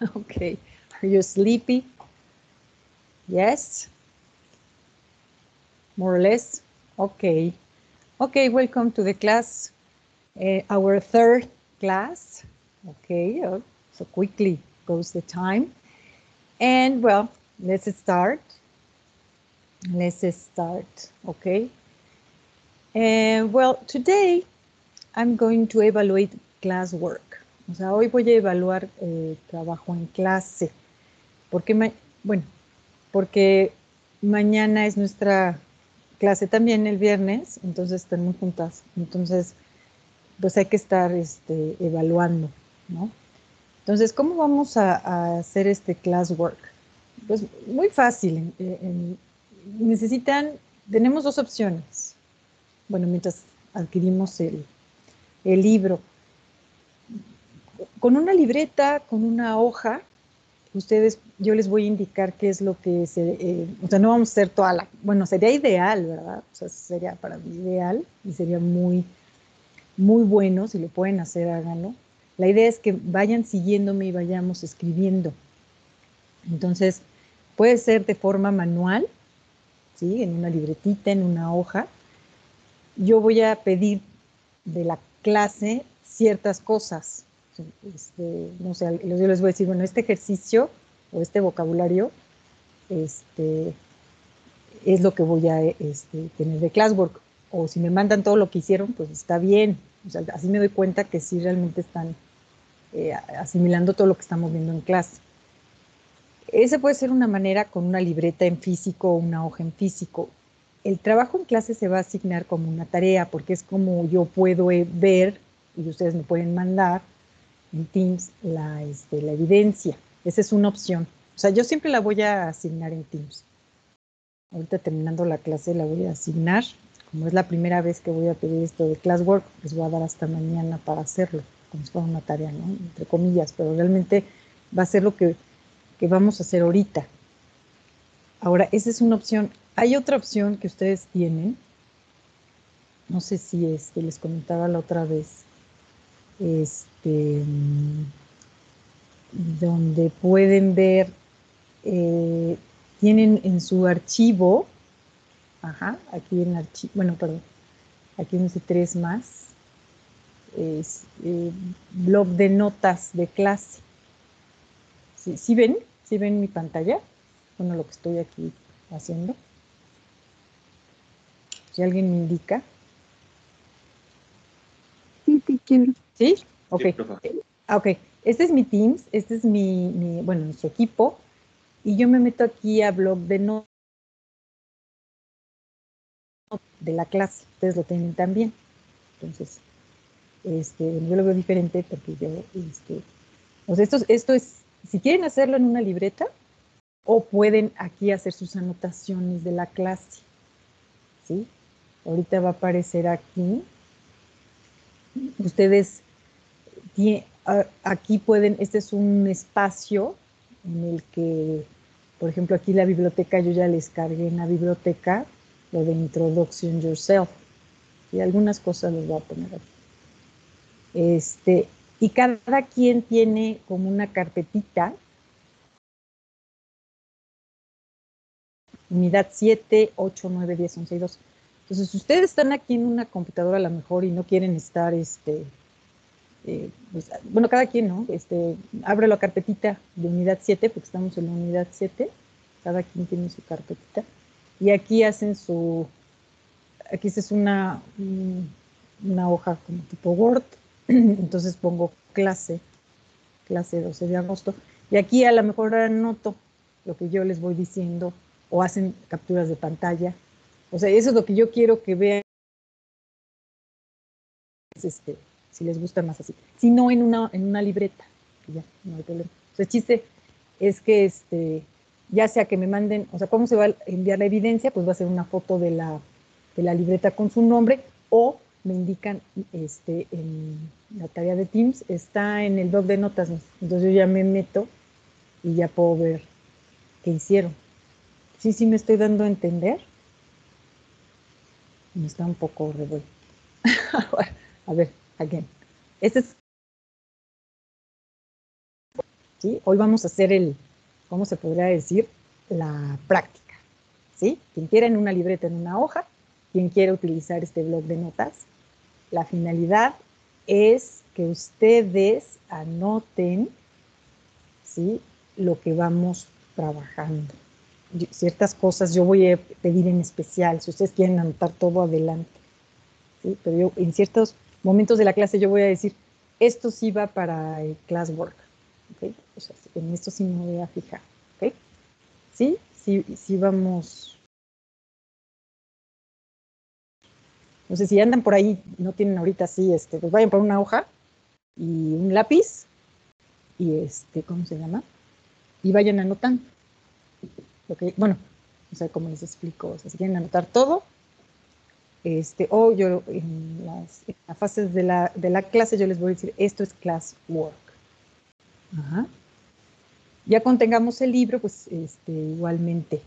okay. Are you sleepy? Yes? More or less? Okay. Okay, welcome to the class. Uh, our third class. Okay, uh, so quickly goes the time. And well, let's start. Let's start, okay? And well, today I'm going to evaluate classwork. O sea, hoy voy a evaluar eh, trabajo en clase. Porque, bueno, porque mañana es nuestra clase también el viernes, entonces estamos juntas. Entonces, pues hay que estar este, evaluando, ¿no? Entonces, ¿cómo vamos a, hacer este classwork? Pues muy fácil. necesitan, tenemos dos opciones. Bueno, mientras adquirimos el libro con una libreta, con una hoja, ustedes, yo les voy a indicar qué es lo que se, eh, o sea, no vamos a hacer toda la, bueno, sería ideal, ¿verdad? O sea, sería para mí ideal y sería muy, muy bueno, si lo pueden hacer, háganlo. La idea es que vayan siguiéndome y vayamos escribiendo. Entonces, puede ser de forma manual, ¿sí? En una libretita, en una hoja. Yo voy a pedir de la clase ciertas cosas, este, no sé, yo les voy a decir, bueno, este ejercicio o este vocabulario este, es lo que voy a este, tener de classwork. O si me mandan todo lo que hicieron, pues está bien. así me doy cuenta que sí realmente están eh, asimilando todo lo que estamos viendo en clase. Ese puede ser una manera con una libreta en físico o una hoja en físico. El trabajo en clase se va a asignar como una tarea porque es como yo puedo eh, ver y ustedes me pueden mandar en Teams la, este, la evidencia. Esa es una opción. O sea, yo siempre la voy a asignar en Teams. Ahorita terminando la clase la voy a asignar. Como es la primera vez que voy a pedir esto de classwork, les voy a dar hasta mañana para hacerlo, como si fuera una tarea, ¿no? Entre comillas, pero realmente va a ser lo que, que vamos a hacer ahorita. Ahora, esa es una opción. Hay otra opción que ustedes tienen. No sé si este, les comentaba la otra vez. Este, donde pueden ver, eh, tienen en su archivo, ajá, aquí en archivo, bueno, perdón, aquí dice tres más, es eh, blog de notas de clase. ¿Sí, ven? ¿Sí ven mi pantalla? Bueno, lo que estoy aquí haciendo. Si alguien me indica. Sí, sí, quiero. ¿Sí? Ok. Ah, ok. Este es mi Teams, este es mi, bueno, nuestro equipo. Y yo me meto aquí a blog de notas de la clase. Ustedes lo tienen también. Entonces, este, yo lo veo diferente porque yo, este, o sea, esto, esto es, si quieren hacerlo en una libreta, o pueden aquí hacer sus anotaciones de la clase. ¿Sí? Ahorita va a aparecer aquí. Ustedes aquí pueden, este es un espacio en el que, por ejemplo, aquí la biblioteca, yo ya les cargué en la biblioteca lo de Introduction Yourself. Y algunas cosas les voy a poner aquí. Este, y cada quien tiene como una carpetita. Unidad 7, 8, 9, 10, 11 y 12. Entonces, si ustedes están aquí en una computadora a lo mejor y no quieren estar este, eh, pues, bueno, cada quien, ¿no? Este, abre la carpetita de unidad 7, porque estamos en la unidad 7, cada quien tiene su carpetita, y aquí hacen su, aquí es una, una hoja como tipo Word, entonces pongo clase, clase 12 de agosto, y aquí a lo mejor anoto lo que yo les voy diciendo, o hacen capturas de pantalla, o sea, eso es lo que yo quiero que vean. Este, si les gusta más así. Si no en una, en una libreta, ya, no hay problema. el chiste es que este, ya sea que me manden, o sea, cómo se va a enviar la evidencia, pues va a ser una foto de la, de la libreta con su nombre o me indican este, en la tarea de Teams, está en el blog de notas, entonces yo ya me meto y ya puedo ver qué hicieron. Sí, sí me estoy dando a entender. Me está un poco revuelto. a ver, again. Este es ¿sí? Hoy vamos a hacer el, ¿cómo se podría decir? La práctica, ¿sí? Quien quiera en una libreta, en una hoja, quien quiera utilizar este blog de notas, la finalidad es que ustedes anoten, ¿sí? Lo que vamos trabajando. Ciertas cosas yo voy a pedir en especial, si ustedes quieren anotar todo adelante, ¿sí? Pero yo en ciertos momentos de la clase yo voy a decir, esto sí va para el classwork, ¿ok? En esto sí me voy a fijar, ¿ok? Sí, sí, sí vamos. No sé si andan por ahí, no tienen ahorita así, este, pues vayan por una hoja y un lápiz y este, ¿cómo se llama? Y vayan anotando. Okay, bueno, o sea, como les explico, o sea, si quieren anotar todo, este, o yo en las, fases de la, de la, clase yo les voy a decir, esto es classwork. Ajá. Ya cuando tengamos el libro, pues este, igualmente.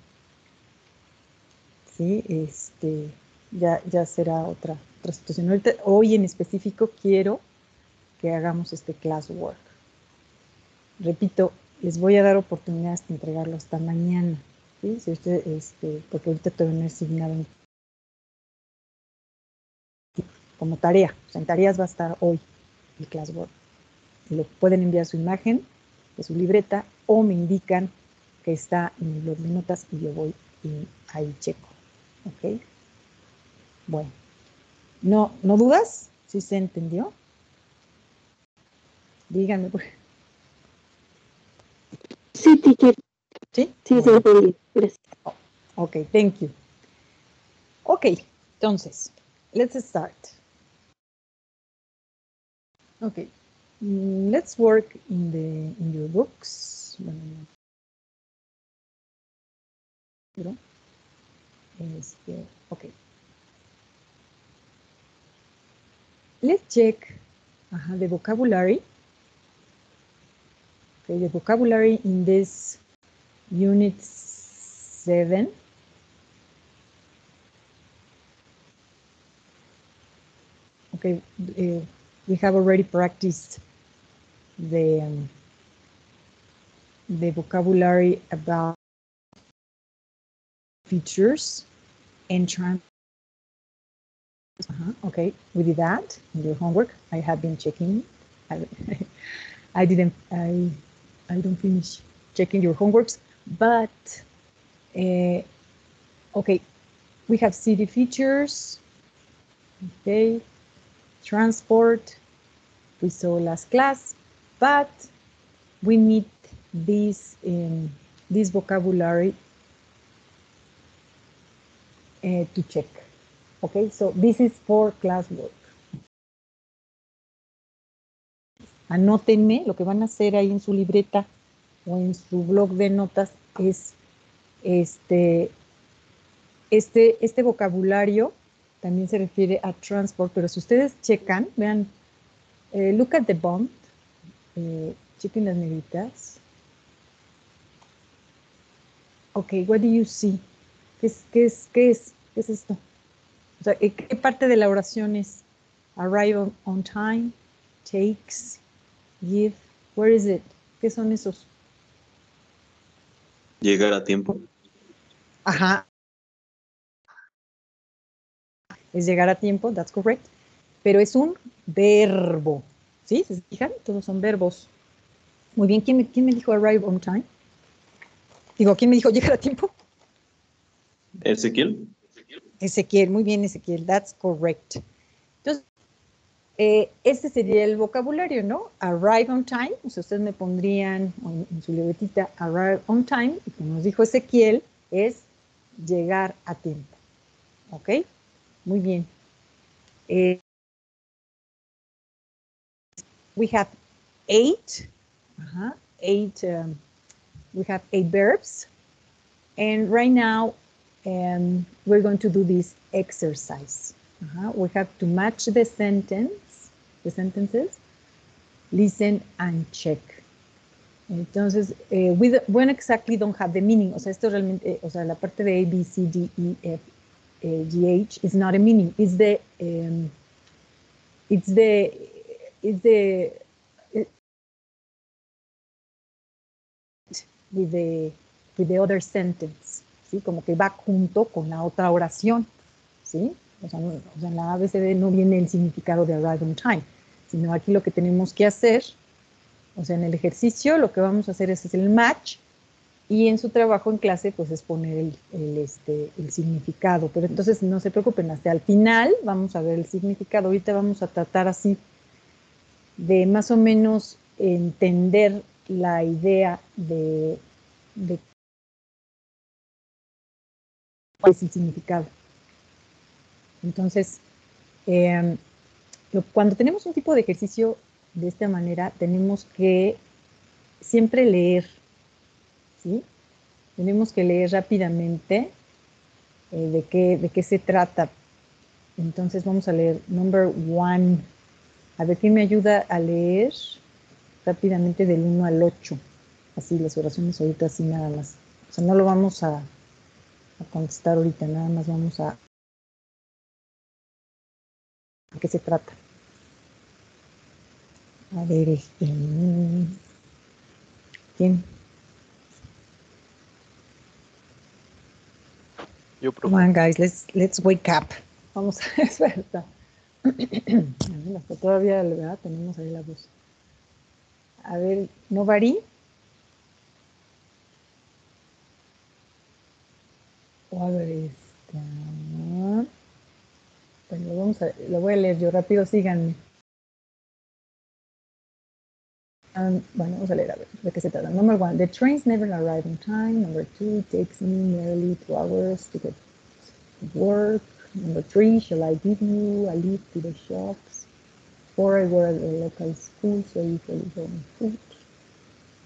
Sí, este, ya, ya será otra, otra situación. hoy en específico quiero que hagamos este classwork. Repito, les voy a dar oportunidades de entregarlo hasta mañana. ¿sí? Si usted, este, porque ahorita todavía no he asignado como tarea. O sea, en tareas va a estar hoy el classwork. Le pueden enviar su imagen de su libreta o me indican que está en el blog de notas y yo voy y ahí checo. ¿Ok? Bueno. ¿No, ¿no dudas? ¿Sí se entendió? Díganme. Sí, teacher. ¿Sí? Sí, se entendió. Gracias. Oh, ok, thank you. Ok, entonces, let's start. Okay, mm, let's work in the in your books. Este, okay. Let's check uh -huh, the vocabulary. Okay, the vocabulary in this unit 7. Okay, uh, we have already practiced the um, the vocabulary about features and trans. Uh -huh, okay, we did that in your homework. I have been checking. I, I didn't. I I don't finish checking your homeworks, but uh, okay, we have city features. Okay, transport, we saw last class, but we need this, um, this vocabulary uh, to check. Okay, so this is for classwork. Anótenme, lo que van a hacer ahí en su libreta o en su blog de notas es este, este, este vocabulario también se refiere a transport, pero si ustedes checan, vean, eh, look at the bond, eh, chequen las negritas. Ok, what do you see? ¿Qué es, qué es, qué es, qué es esto? O sea, ¿qué parte de la oración es arrive on, time, takes, give? Where is it? ¿Qué son esos? Llegar a tiempo. Ajá, es llegar a tiempo, that's correct, pero es un verbo, ¿sí? ¿Se fijan? Todos son verbos. Muy bien, ¿quién, quién me dijo arrive on time? Digo, ¿quién me dijo llegar a tiempo? Ezequiel. Ezequiel, muy bien, Ezequiel, that's correct. Entonces, eh, este sería el vocabulario, ¿no? Arrive on time, o sea, ustedes me pondrían en, en su libretita arrive on time, y como nos dijo Ezequiel, es llegar a tiempo, ¿ok? Muy bien. Eh, we have eight, uh -huh, eight, um, we have eight verbs. And right now, um, we're going to do this exercise. Uh -huh. We have to match the sentence, the sentences, listen and check. Entonces, eh, we, when exactly don't have the meaning, o sea, esto realmente, eh, o sea, la parte de A, B, C, D, E, F, GH is not a meaning. It's the um, it's the it's the with the, with the other sentence, ¿sí? Como que va junto con la otra oración, ¿sí? O sea, o sea, en la ABCD no viene el significado de arrive on time, sino aquí lo que tenemos que hacer, o sea, en el ejercicio lo que vamos a hacer es, es el match y en su trabajo en clase pues es poner el, el, este, el significado. Pero entonces no se preocupen, hasta al final vamos a ver el significado. Ahorita vamos a tratar así de más o menos entender la idea de, cuál es el significado. Entonces, lo, cuando tenemos un tipo de ejercicio de esta manera, tenemos que siempre leer, ¿sí? Tenemos que leer rápidamente eh, de, qué, de qué se trata. Entonces vamos a leer number one. A ver quién me ayuda a leer rápidamente del 1 al 8. Así las oraciones ahorita así nada más. O sea, no lo vamos a, a contestar ahorita, nada más vamos a, ¿De qué se trata? A ver, este. ¿Quién? Yo Come on, guys, let's, let's wake up. Vamos a despertar. Todavía, ¿verdad? Tenemos ahí la voz. A ver, ¿no varí? O a ver, esta. Bueno, vamos a, lo voy a leer yo rápido, síganme. Um, bueno, vamos a leer a ver de qué se trata. Number one, the trains never arrive on time. Number two, it takes me nearly two hours to get to work. Number three, shall I give you a lift to the shops? Four, I work at a local school, so I usually go on foot.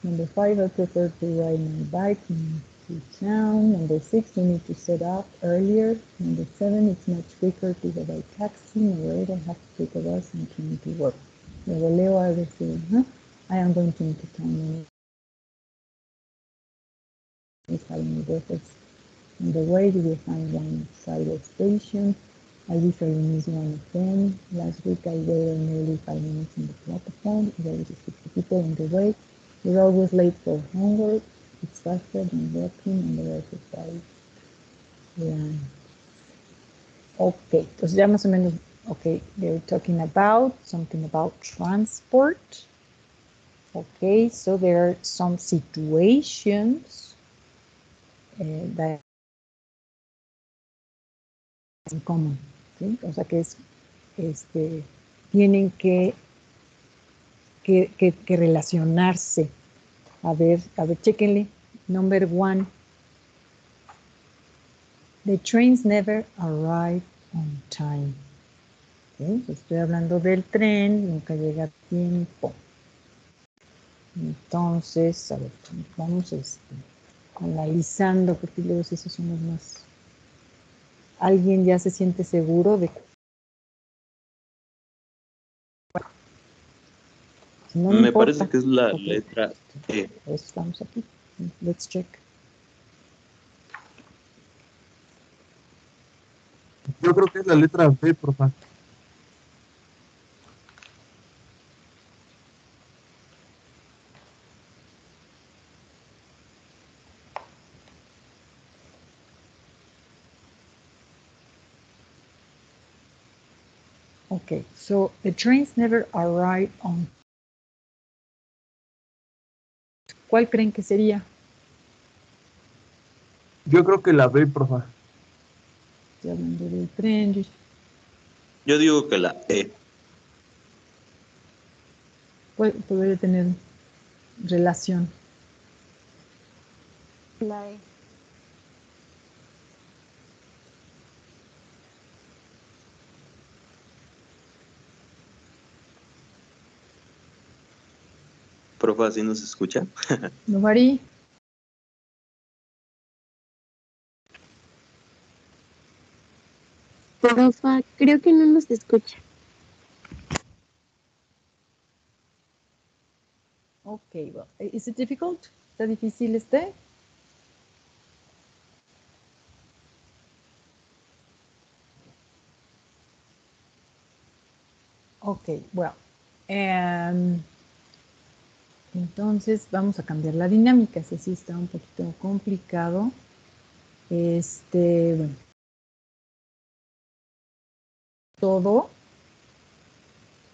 Number five, I prefer to ride my bike to town. Number six, you need to set up earlier. Number seven, it's much quicker to go by taxi. Number eight, I have to take a bus and come to work. Luego leo a ver si, ¿no? I am going to into town. It's having breakfast. The way, you will find one the station. I usually miss one of them. Last week, I waited nearly five minutes in the platform. There was 60 people on the way. We're always late for homework. It's faster than walking and the exercise. Yeah. Ok, entonces ya más o menos, ok, they're talking about something about transport. Okay, so there are some situations uh, that in common, ¿sí? O sea que es, este, tienen que, que, que, relacionarse. A ver, a ver, chequenle. Number one. The trains never arrive on time. Estoy hablando del tren, nunca llega a tiempo. Entonces, a ver, vamos este, analizando, porque luego esos son los más. ¿Alguien ya se siente seguro de no, Me parece que es la letra E. Estamos aquí. Let's check. Yo creo que es la letra B, porfa. Okay, so the trains never arrive on. ¿Cuál creen que sería? Yo creo que la B, porfa. Estoy hablando del tren. yo- Yo digo que la E. puede- Podría tener relación. La E. Profa, ¿sí nos escucha? ¿No, Mari? Profa, creo que no nos escucha. Okay, well, is it difficult? ¿Está difícil este? Okay, well, um, Entonces vamos a cambiar la dinámica, si así está un poquito complicado. Este, bueno. Todo.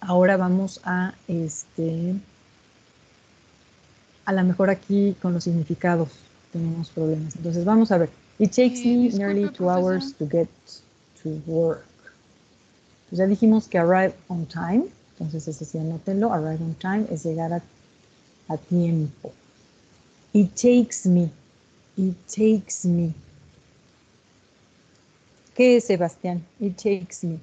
Ahora vamos a este a lo mejor aquí con los significados tenemos problemas. Entonces vamos a ver. It takes Eh, me disculpe, nearly two profesor. hours to get to work. Pues ya dijimos que arrive on time. Entonces ese sí anótenlo. Arrive on time es llegar a, a tiempo. It takes me. It takes me. ¿Qué es, Sebastián? It takes me.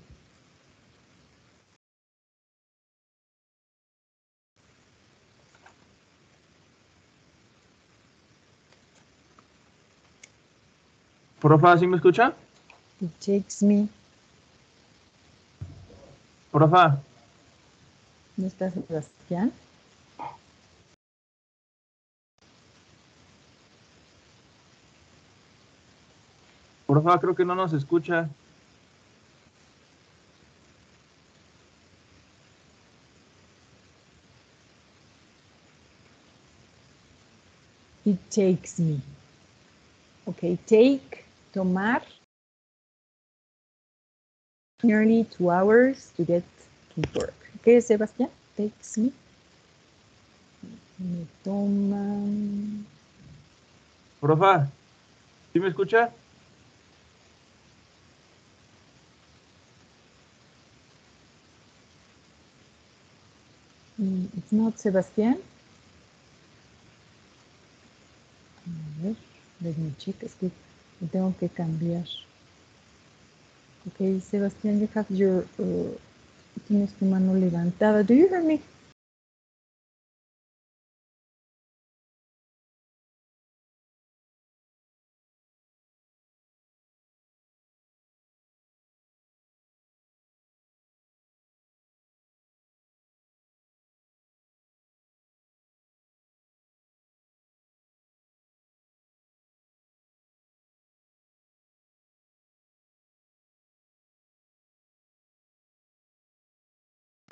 Profa, ¿sí me escucha? It takes me. Profa, ¿No está Sebastián? Profa, creo que no nos escucha. It takes me. Ok, take, tomar. Nearly two hours to get to work. ¿Qué Sebastián? Takes me. Me toma. Profa, ¿sí me escucha? It's not Sebastián. A ver, let me check. Es que lo tengo que cambiar. Ok, Sebastián, you have your. uh, tienes tu mano levantada. Do you hear me?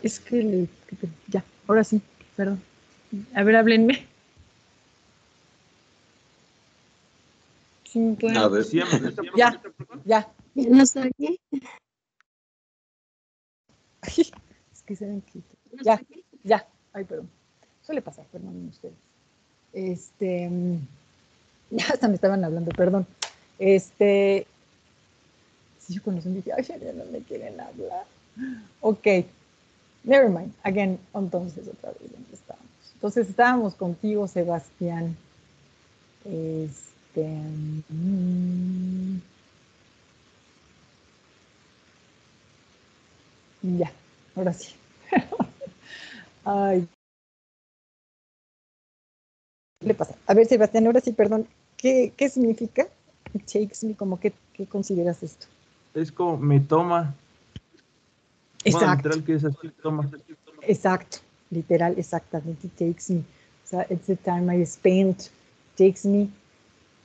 Es que le. Ya, ahora sí, perdón. A ver, háblenme. Sí, ¿Sí me escucha, profa? Ya, ya. ¿Ya nos oye? Es que se ven que. ¿Nos Ya. Ya, ay, perdón. Suele pasar, perdonen ustedes. Este, mm, ya hasta me estaban hablando, perdón. Este, si yo conozco, dije, ay, ya no me quieren hablar. Ok, never mind. Again, entonces, otra vez, ¿dónde estábamos? Entonces, estábamos contigo, Sebastián. Este, mm, ya, ahora sí. Ay. ¿Qué le pasa? A ver, Sebastián, ahora sí, perdón. ¿Qué, qué significa? It takes me, como ¿qué consideras esto? Es como me toma. Exacto, literal que es así, toma. exacto, literal, exactamente, it takes me. O sea, it's the time I spent, takes me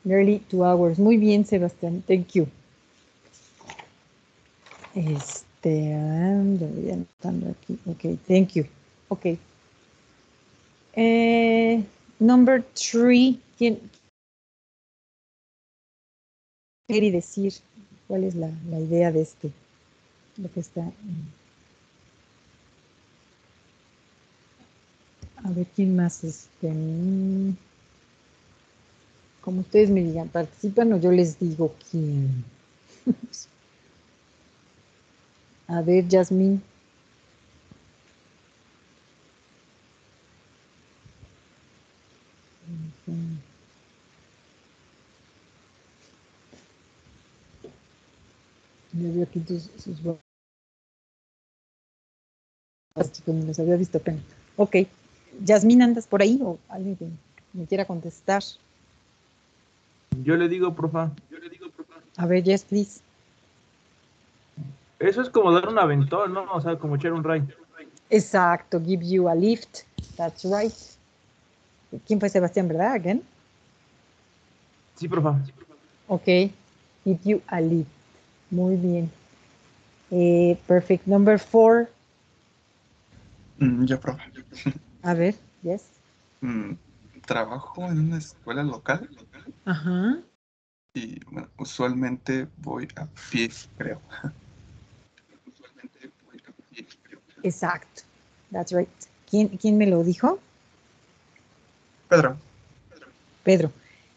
nearly two hours. Muy bien, Sebastián, thank you. Este, ya voy anotando aquí. Ok, thank you. Ok. Eh, number three, ¿quién quiere decir cuál es la, la idea de este? Lo que está. A ver, ¿quién más? Este, mm, como ustedes me digan, participan o yo les digo quién. A ver, Yasmín. Ya veo aquí tus, sus los había visto apenas. Ok. Yasmín, ¿andas por ahí o alguien que me quiera contestar? Yo le digo, profa. A ver, yes, please. Eso es como dar un aventón, ¿no? O sea, como echar un ray. Exacto, give you a lift. That's right. ¿Quién fue Sebastián, verdad? Again. Sí, profa. Ok. Give you a lift. Muy bien. Eh, perfect. Number four. Mm, ya, profe. A ver, yes. Mm, trabajo en una escuela local Ajá. y bueno, usualmente voy a pie, creo. Exacto. That's right. ¿Quién, quién me lo dijo? Pedro, Pedro.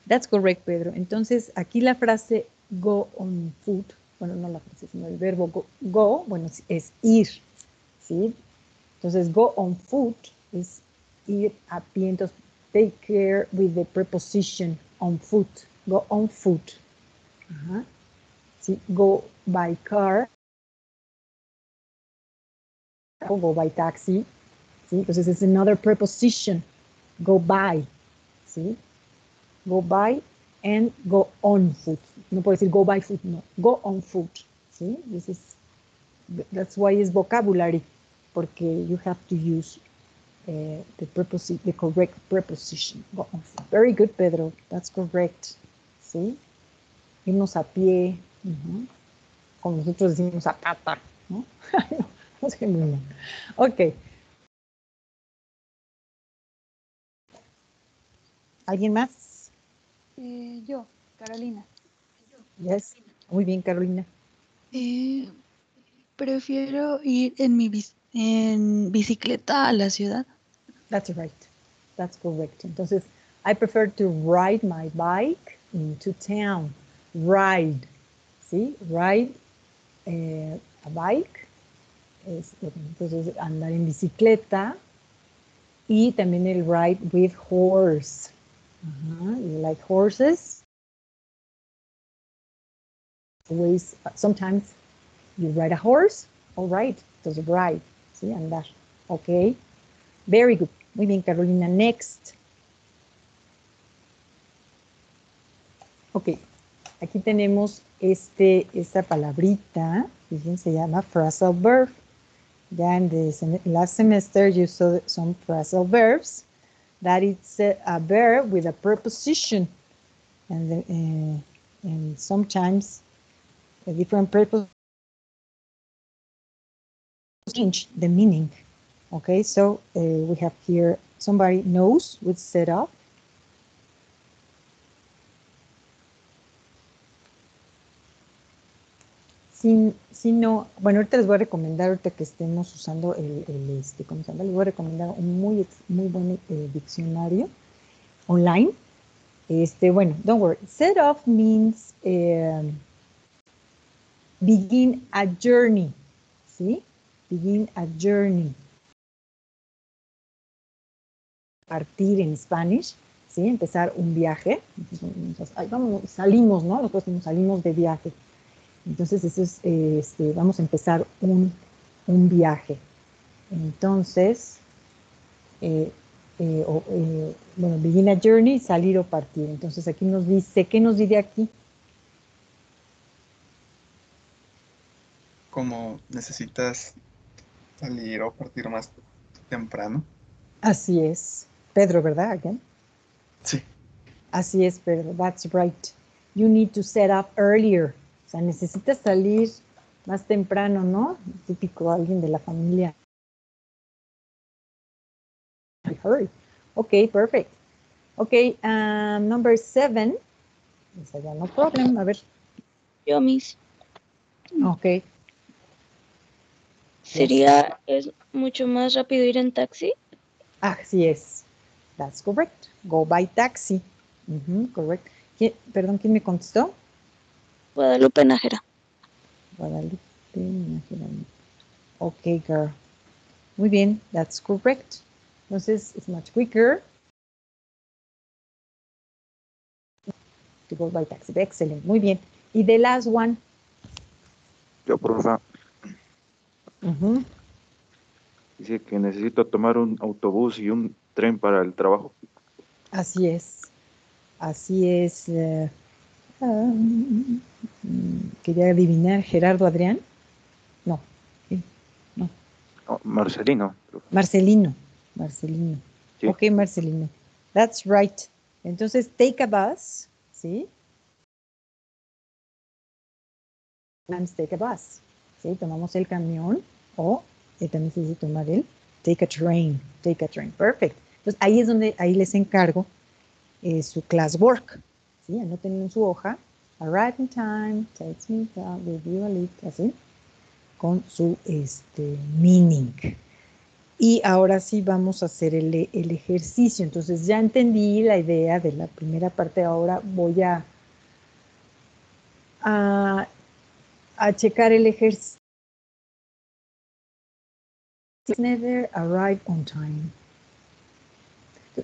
That's correct, Pedro. Entonces, aquí la frase go on foot, bueno, no la frase, sino el verbo go, go, bueno, es, es ir, ¿sí? Entonces, go on foot es ir. Entonces, take care with the preposition on foot. Go on foot. Uh-huh. Ajá. Sí, go by car. O go by taxi. ¿sí? Entonces, es another preposition. Go by. ¿sí? Go by and go on foot. No puedo decir go by foot, no. Go on foot. See, This is, that's why it's vocabulary, porque you have to use uh, the, preposi the correct preposition. Go on foot. Very good, Pedro. That's correct. ¿sí? Irnos a pie. ujú. Como nosotros decimos a pata. ¿no? no sé muy bien. Ok. ¿Alguien más? Eh, yo, Carolina. Yes. Muy bien, Carolina. Eh, prefiero ir en mi en bicicleta a la ciudad. That's right. That's correct. Entonces, I prefer to ride my bike into town. Ride. ¿Sí? Ride eh, a bike. Es, entonces, andar en bicicleta. Y también el ride with horse. Ajá. You like horses? Always, sometimes you ride a horse. All right. Entonces, ride. ¿Sí? Andar. Ok. Very good. Muy bien, Carolina. Next. Ok. Aquí tenemos este, esta palabrita. Fíjense, se llama phrasal verb. Ya en the sem- last semester you saw some phrasal verbs. That it's a, a verb with a preposition. And, the, uh, and sometimes a different preposition change the meaning. Okay, so uh, we have here somebody knows what's set up. Si, si no, bueno, ahorita les voy a recomendar, ahorita que estemos usando el, el, este, ¿cómo se llama? Les voy a recomendar un muy, muy buen eh, diccionario online. Este, bueno, don't worry. Set off means um, begin a journey, ¿sí? Begin a journey. Partir en Spanish, ¿sí? Empezar un viaje. Entonces, ay, vamos, salimos, ¿no? Nosotros salimos de viaje. Entonces, eso es, eh, este, vamos a empezar un, un viaje. Entonces, eh, eh, o, eh, bueno, begin a journey, salir o partir. Entonces, aquí nos dice, ¿qué nos dice aquí? como necesitas salir o partir más temprano. Así es. Pedro, ¿verdad? Again. Sí. Así es, Pedro. That's right. You need to set up earlier. O sea, necesitas salir más temprano, ¿no? Típico alguien de la familia. Hurry. Okay, perfect. Okay, um, number seven. Esa ya no problem. A ver. Yo, Miss. Okay. Sería, es mucho más rápido ir en taxi. Así es. That's correct. Go by taxi. Correct. ¿Quién- perdón, ¿quién me contestó? Guadalupe Nájera. Guadalupe Nájera. Ok, girl. Muy bien, that's correct. Entonces, it's much quicker to go by taxi. Excellent, muy bien. Y the last one. Yo, profa, Ujú, dice que necesito tomar un autobús y un tren para el trabajo. Así es. Así es. eh, ah, quería adivinar, Gerardo Adrián. No. No, Marcelino. Marcelino. Marcelino. Sí. Ok, Marcelino. That's right. Entonces, take a bus, ¿sí? Sometimes take a bus, ¿sí? Tomamos el camión o eh, también se dice tomar el take a train, take a train. Perfect. Entonces ahí es donde, ahí les encargo eh, su classwork. ¿sí? Anoten en su hoja, arrive in time, takes me review a little, así, con su este, meaning. Y ahora sí vamos a hacer el, el ejercicio. Entonces ya entendí la idea de la primera parte. Ahora voy a, a, a checar el ejercicio. Never arrive on time.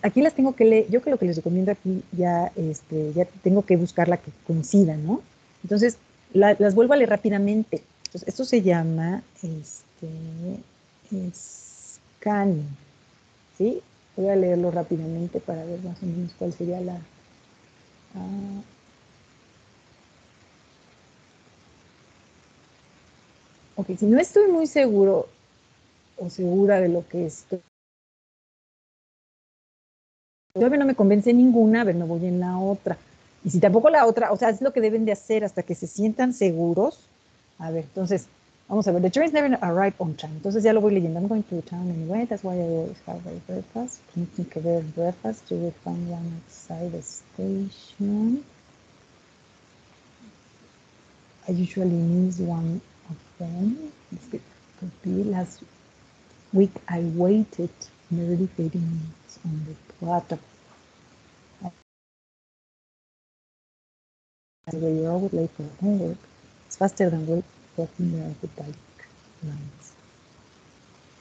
Aquí las tengo que leer, yo creo que les recomiendo aquí ya, este, ya tengo que buscar la que coincida, ¿no? Entonces, la- las vuelvo a leer rápidamente. Entonces, esto se llama, este, scanning, ¿sí? Voy a leerlo rápidamente para ver más o menos cuál sería la... ah, ok, si no estoy muy seguro o segura de lo que estoy Todavía no me convence ninguna, a ver, me voy en la otra. Y si tampoco la otra, o sea, es lo que deben de hacer hasta que se sientan seguros. A ver, entonces, vamos a ver. The trains never arrive on time. Entonces ya lo voy leyendo. I'm going to town anyway. That's why I always have a breakfast. To have breakfast. You will find one outside the station. I usually miss one of them. Could could be last week I waited nearly 30 minutes on the platform. Where you're always late for homework. It's faster than wait- walking the bike lines.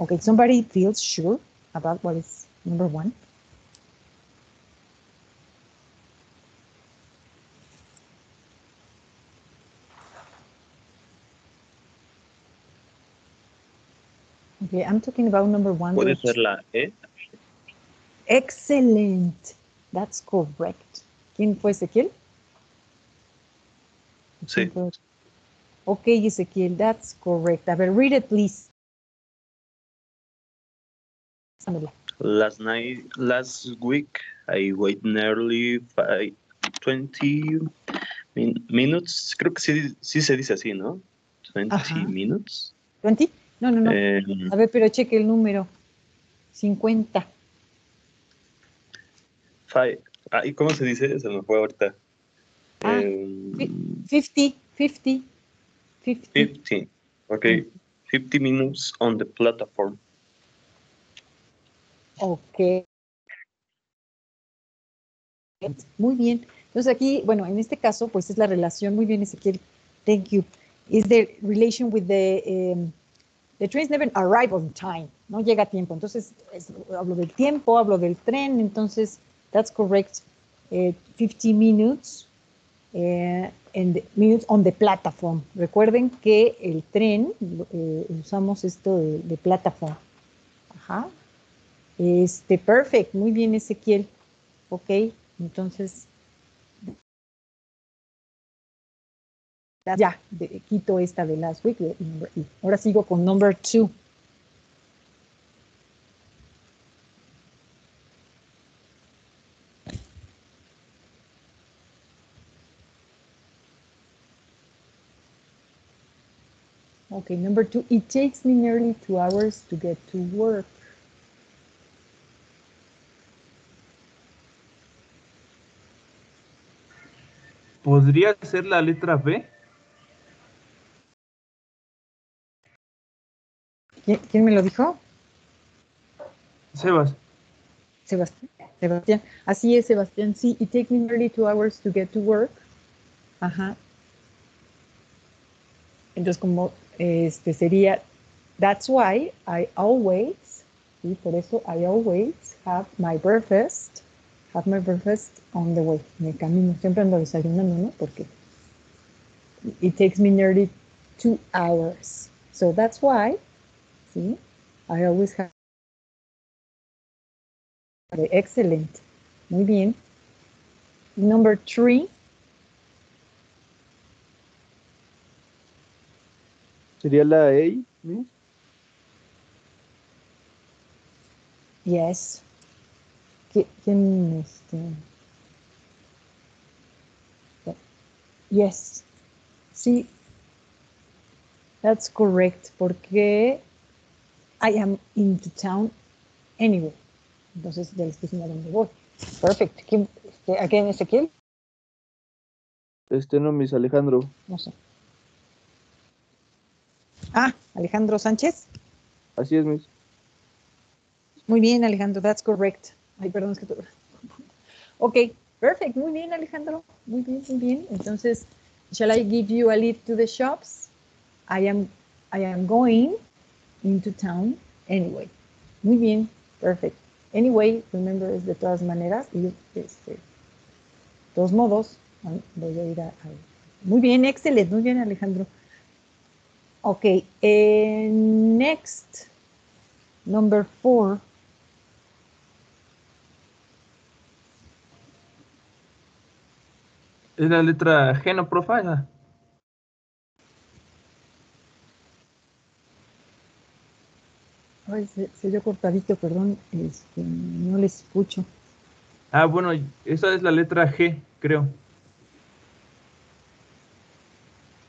Okay, somebody feels sure about what is number one. Okay, I'm talking about number one. Puede ser la E. Excellent. That's correct. ¿Quién fue Ezequiel? Sí. Ok, Ezequiel, that's correct. A ver, read it, please. Last night, last week, I wait nearly five, 20 min- minutes. Creo que sí, sí se dice así, ¿no? 20 Ajá. minutes. ¿20? No, no, no. Eh, A ver, pero cheque el número. 50. Five. Ah, ¿y cómo se dice? Se me fue ahorita. Ah, Eh, 50, 50, 50. 15. Ok. 50 minutes on the platform. Ok. Muy bien. Entonces aquí, bueno, en este caso, pues es la relación, muy bien, Ezequiel, thank you. Is the relation with the, um, the trains never arrive on time, no llega a tiempo. Entonces, es- hablo del tiempo, hablo del tren, entonces, that's correct. Eh, 50 minutes, eh, the- minutes on the platform. Recuerden que el tren, eh, usamos esto de, de plataforma. Ajá. Este, perfect, muy bien Ezequiel. Ok, entonces. Ya, quito esta de last week. Ahora sigo con number two. Okay, number two. It takes me nearly two hours to get to work. ¿Podría ser la letra B? ¿Quién, quién me lo dijo? Sebas. Sebastián. Sebastián. Así es, Sebastián. Sí, it takes me nearly two hours to get to work. Ajá. Entonces, como este sería, that's why I always, y por eso I always have my breakfast, have my breakfast on the way, el camino. Siempre ando desayunando, ¿no? Porque it takes me nearly two hours. So that's why, ¿sí? I always have Excellent. Muy bien. Number three. Sería la A, ¿no? Yes. ¿Qui- ¿Quién este? Yes. Sí. That's correct. Porque I am into town anyway. Entonces ya les puse a dónde voy. Perfecto. ¿Quién, este, ¿A quién Ezequiel? Este no, Miss Alejandro. No sé. Ah, Alejandro Sánchez. Así es, Miss. Muy bien, Alejandro, that's correct. Ay, perdón, es que todo. Ok, perfect. Muy bien, Alejandro. Muy bien, muy bien. Entonces, shall I give you a lead to the shops? I am, I am going into town anyway. Muy bien, perfect. Anyway, remember, es de todas maneras. Y, este, de todos modos, voy a ir a, a- Muy bien, excelente. Muy bien, Alejandro. Ok, eh, next, number four. Es la letra G, no profile. Ay, se, se cortadito, perdón, este, no les escucho. Ah, bueno, esa es la letra G, creo.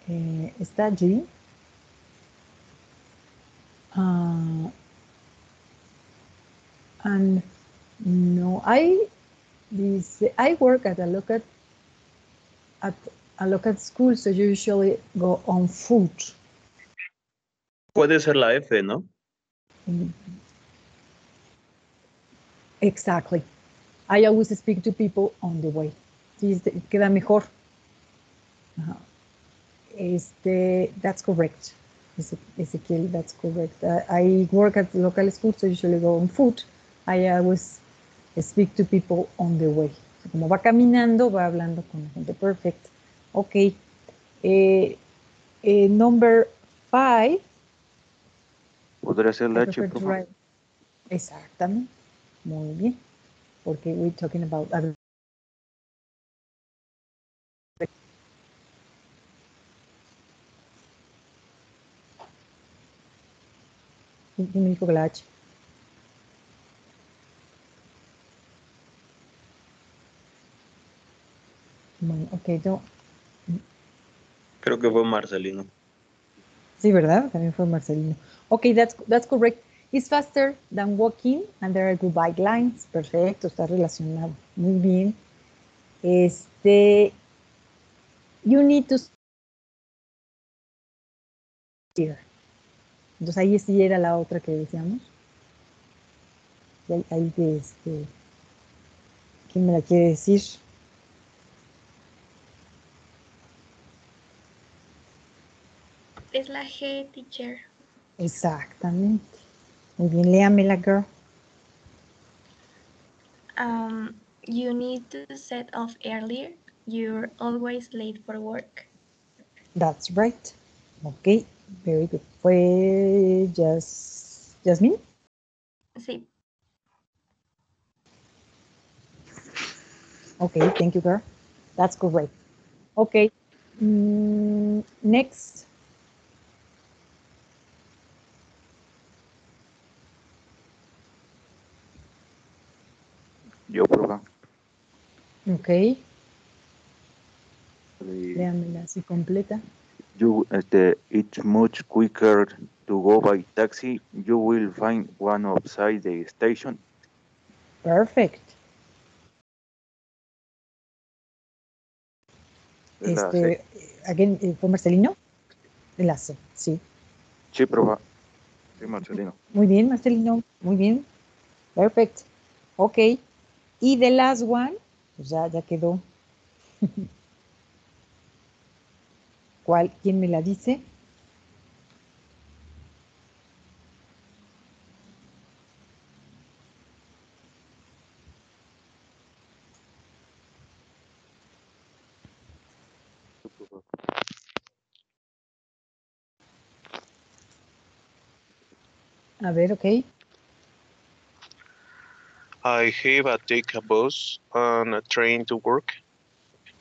Eh, está allí. Ah, and no, I dice, I work at a local at a local school, so you usually go on foot. Puede ser la F, ¿no? Mm. Exactly. I always speak to people on the way. Sí, queda mejor. Este, that's correct. Eze- Ezequiel, that's correct. Uh, I work at the local school, so usually go on foot. I always speak to people on the way. Como va caminando, va hablando con la gente. Perfect. Ok. Eh, eh, number five. ¿Podría ser la H, por favor? Exactamente. Muy bien. Porque we're talking about ad- ¿Quién me dijo que la H? Bueno, ok, no. Creo que fue Marcelino. Sí, ¿verdad? También fue Marcelino. Okay, that's, that's correct. It's faster than walking and there are good bike lines. Perfecto, está relacionado. Muy bien. Este, you need to steer. Entonces ahí sí era la otra que decíamos. Y Ahí, este, ¿quién me la quiere decir? Es la G, teacher. Exactamente. Muy bien, léamela, girl. Um, you need to set off earlier. You're always late for work. That's right. Ok, very good. Fue Jas Jasmine. Sí. Okay, thank you, girl. That's correct. Okay, mm, next. Yo. Okay, Eh, léamela así completa. You, este, it's much quicker to go by taxi. You will find one outside the station. Perfect. Este, again, eh, ¿fue Marcelino? La C, sí. Sí, profa. Sí, Marcelino. Muy bien, Marcelino. Muy bien. Perfect. Ok. Y the last one, pues ya, ya quedó. ¿Cuál? ¿Quién me la dice? A ver, ok. I have a take a bus and a train to work.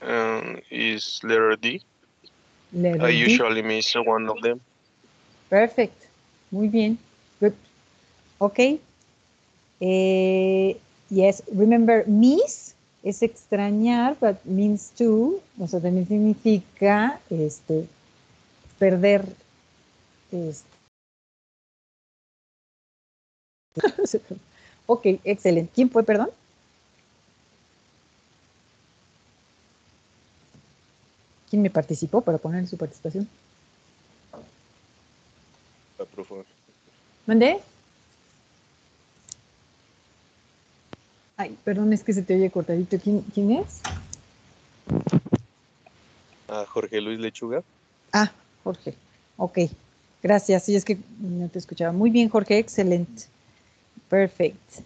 And is letter D. I usually miss one of them. Perfect. Muy bien. Good. Ok. Eh, yes, remember, miss es extrañar, but means to, o sea, también significa este, perder. Este, Ok, excelente. ¿Quién fue, perdón? ¿Quién me participó para poner su participación? La profe. ¿Mandé? Ay, perdón, es que se te oye cortadito. ¿Quién, quién es? A Jorge Luis Lechuga. Ah, Jorge. Ok, gracias. Sí, es que no te escuchaba. Muy bien, Jorge, excelente. Perfect.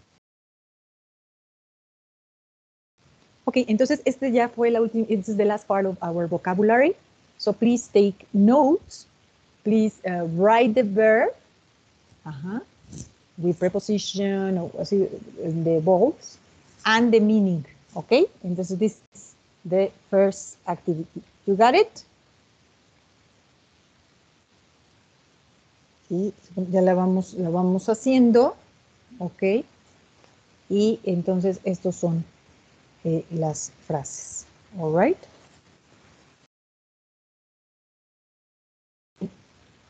Ok, entonces este ya fue la última, this is the last part of our vocabulary. So please take notes. Please uh, write the verb. With preposition, o así, the bolts, and the meaning. Ok, entonces this is the first activity. You got it? Sí, ya la vamos, la vamos haciendo. Ok. Y entonces estos son eh, las frases. All right.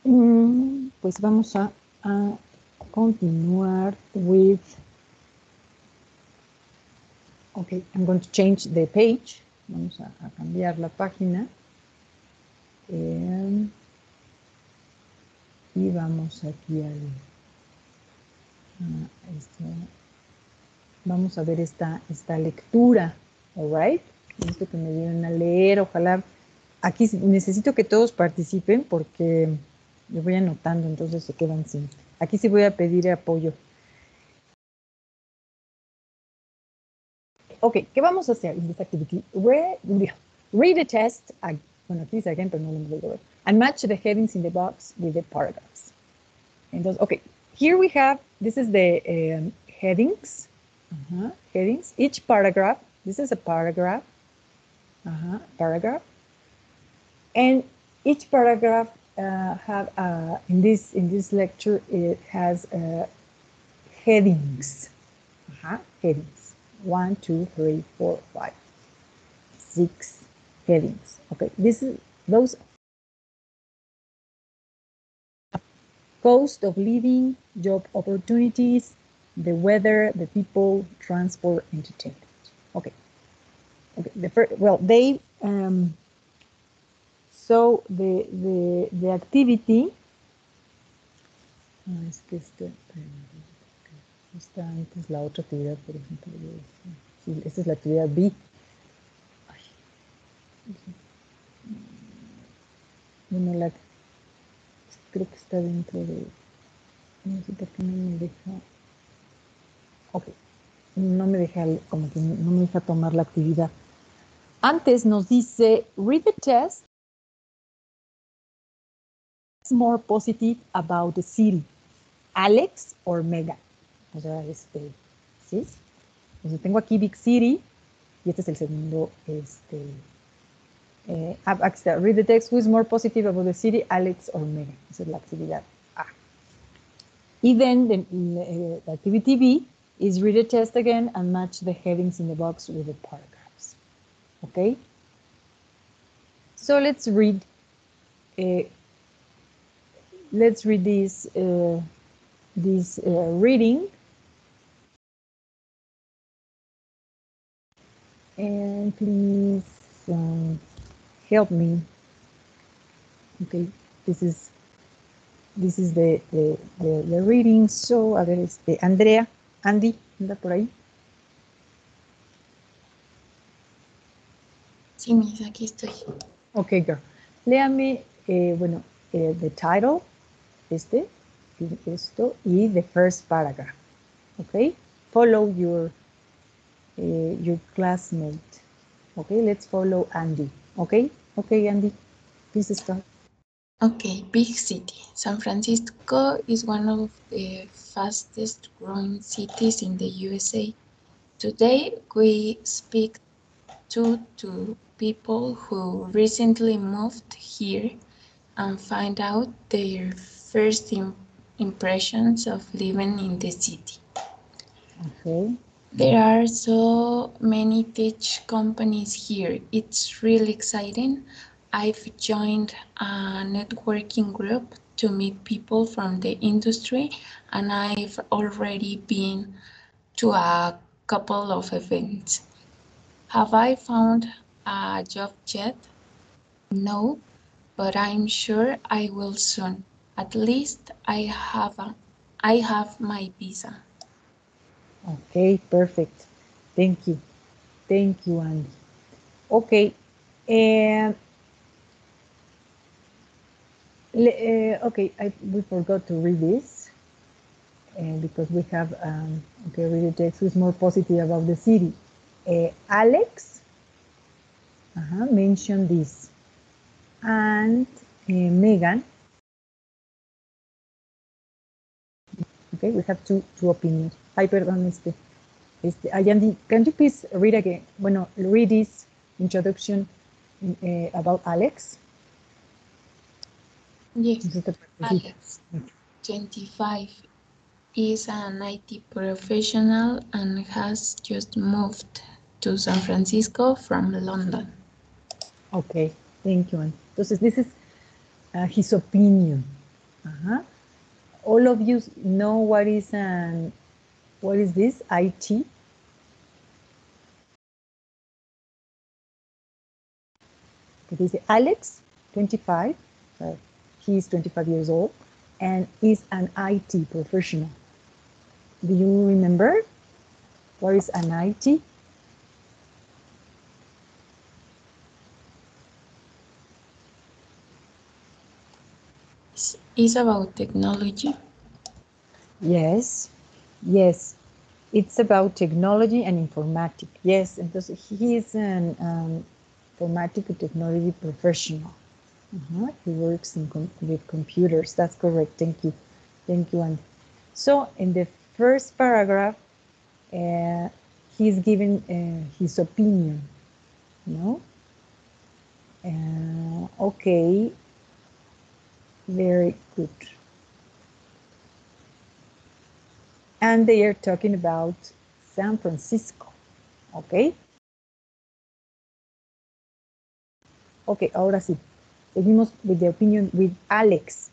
Mm, Pues vamos a, a continuar with. Okay, I'm going to change the page. Vamos a, cambiar la página. Em, y vamos aquí a este- vamos a ver esta, esta lectura, alright? Esto que me dieron a leer, ojalá. Aquí necesito que todos participen porque yo voy anotando, entonces se quedan sin. Aquí sí voy a pedir apoyo. Ok, ¿qué vamos a hacer en esta activity? Re- read the test, bueno, aquí dice again, pero no lo voy a ver. And match the headings in the box with the paragraphs. Entonces, ok, here we have, this is the um, headings. Uh-huh, headings. Each paragraph, this is a paragraph. Uh-huh, paragraph. And each paragraph uh, have uh, in this in this lecture it has uh, headings. Uh-huh, headings. One, two, three, four, five, six headings. Okay, this is those cost of living, job opportunities, the weather, the people, transport, entertainment. Okay. Okay. The first, well, they um, so the the the activity. Ah, es este, está antes la otra actividad, por ejemplo. Sí, esta es la actividad B. Bueno, la creo que está dentro de. No sé por qué no me deja. Ok. No me deja, como que no me deja tomar la actividad. Antes nos dice, read the test. More positive about the city. Alex or Mega. O sea, este, ¿sí? Entonces tengo aquí Big City y este es el segundo, este, eh, ah, read the text, who is more positive about the city, Alex or Mega. Esa es la actividad A. Y then the, eh, the activity B is read the test again and match the headings in the box with the paragraphs. Okay? So let's read, uh, let's read this, uh, this uh, reading. And please um, help me. Okay, this is this is the the, the, the reading. So, a ver, este, Andrea, Andy, anda por ahí. Sí, mis, aquí estoy. Okay, girl. Léame, eh, bueno, eh, the title, este, y esto, y the first paragraph. Okay, follow your eh, your classmate. Okay, let's follow Andy. Okay, okay, Andy, please start. Okay, big city. San Francisco is one of the fastest growing cities in the USA. Today we speak to two people who recently moved here and find out their first im- impressions of living in the city. Okay. There are so many tech companies here. It's really exciting. I've joined a networking group to meet people from the industry, and I've already been to a couple of events. Have I found a job yet? No, but I'm sure I will soon. At least I have a, I have my visa. Okay, perfect. Thank you. Thank you, Andy. Okay, and uh, okay, I, we forgot to read this uh, because we have um, okay, read the text who's more positive about the city. Uh, Alex uh-huh, mentioned this, and Megan. Okay, we have two two opinions. Ay, perdón, este. Este, Ayandi, can you please read again? Bueno, read this introduction about Alex. Yes, Alex, 25, is an IT professional and has just moved to San Francisco from London. Okay, thank you. Entonces, this is uh, his opinion. Ajá. All of you know what is an what is this IT? It is Alex, 25. Uh, he is 25 years old and is an IT professional. Do you remember what is an IT? It's, it's about technology. Yes, yes. It's about technology and informatic. Yes, entonces he is an um, informatic technology professional. Uh-huh. He works in com- with computers. That's correct. Thank you. Thank you, Andy. So in the first paragraph, uh, he's giving uh, his opinion. No? Uh, okay. Very good. and they are talking about San Francisco. Okay. Ok, ahora sí. Seguimos with the opinion with Alex.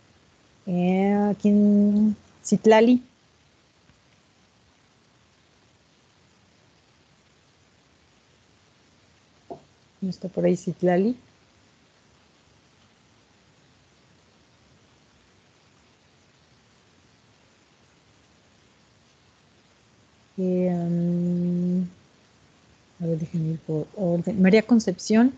Eh, ¿Quién? Citlali. ¿No está por ahí Citlali? Eh, um, a ver, déjenme ir por orden. María Concepción.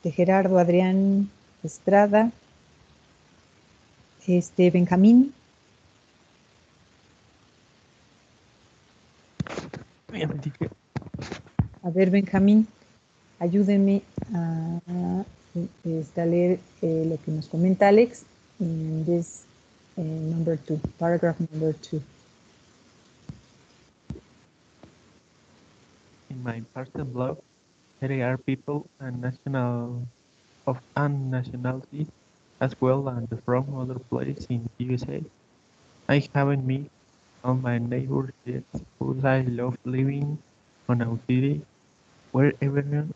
Este, Gerardo Adrián Estrada. Este, Benjamín. A ver, Benjamín, ayúdeme a, este, a leer eh, lo que nos comenta Alex en this eh, number two, paragraph number two. In my personal blog, there are people and national of and nationality as well and from other places in USA. I haven't met all my neighbors yet, but I love living on a city where everyone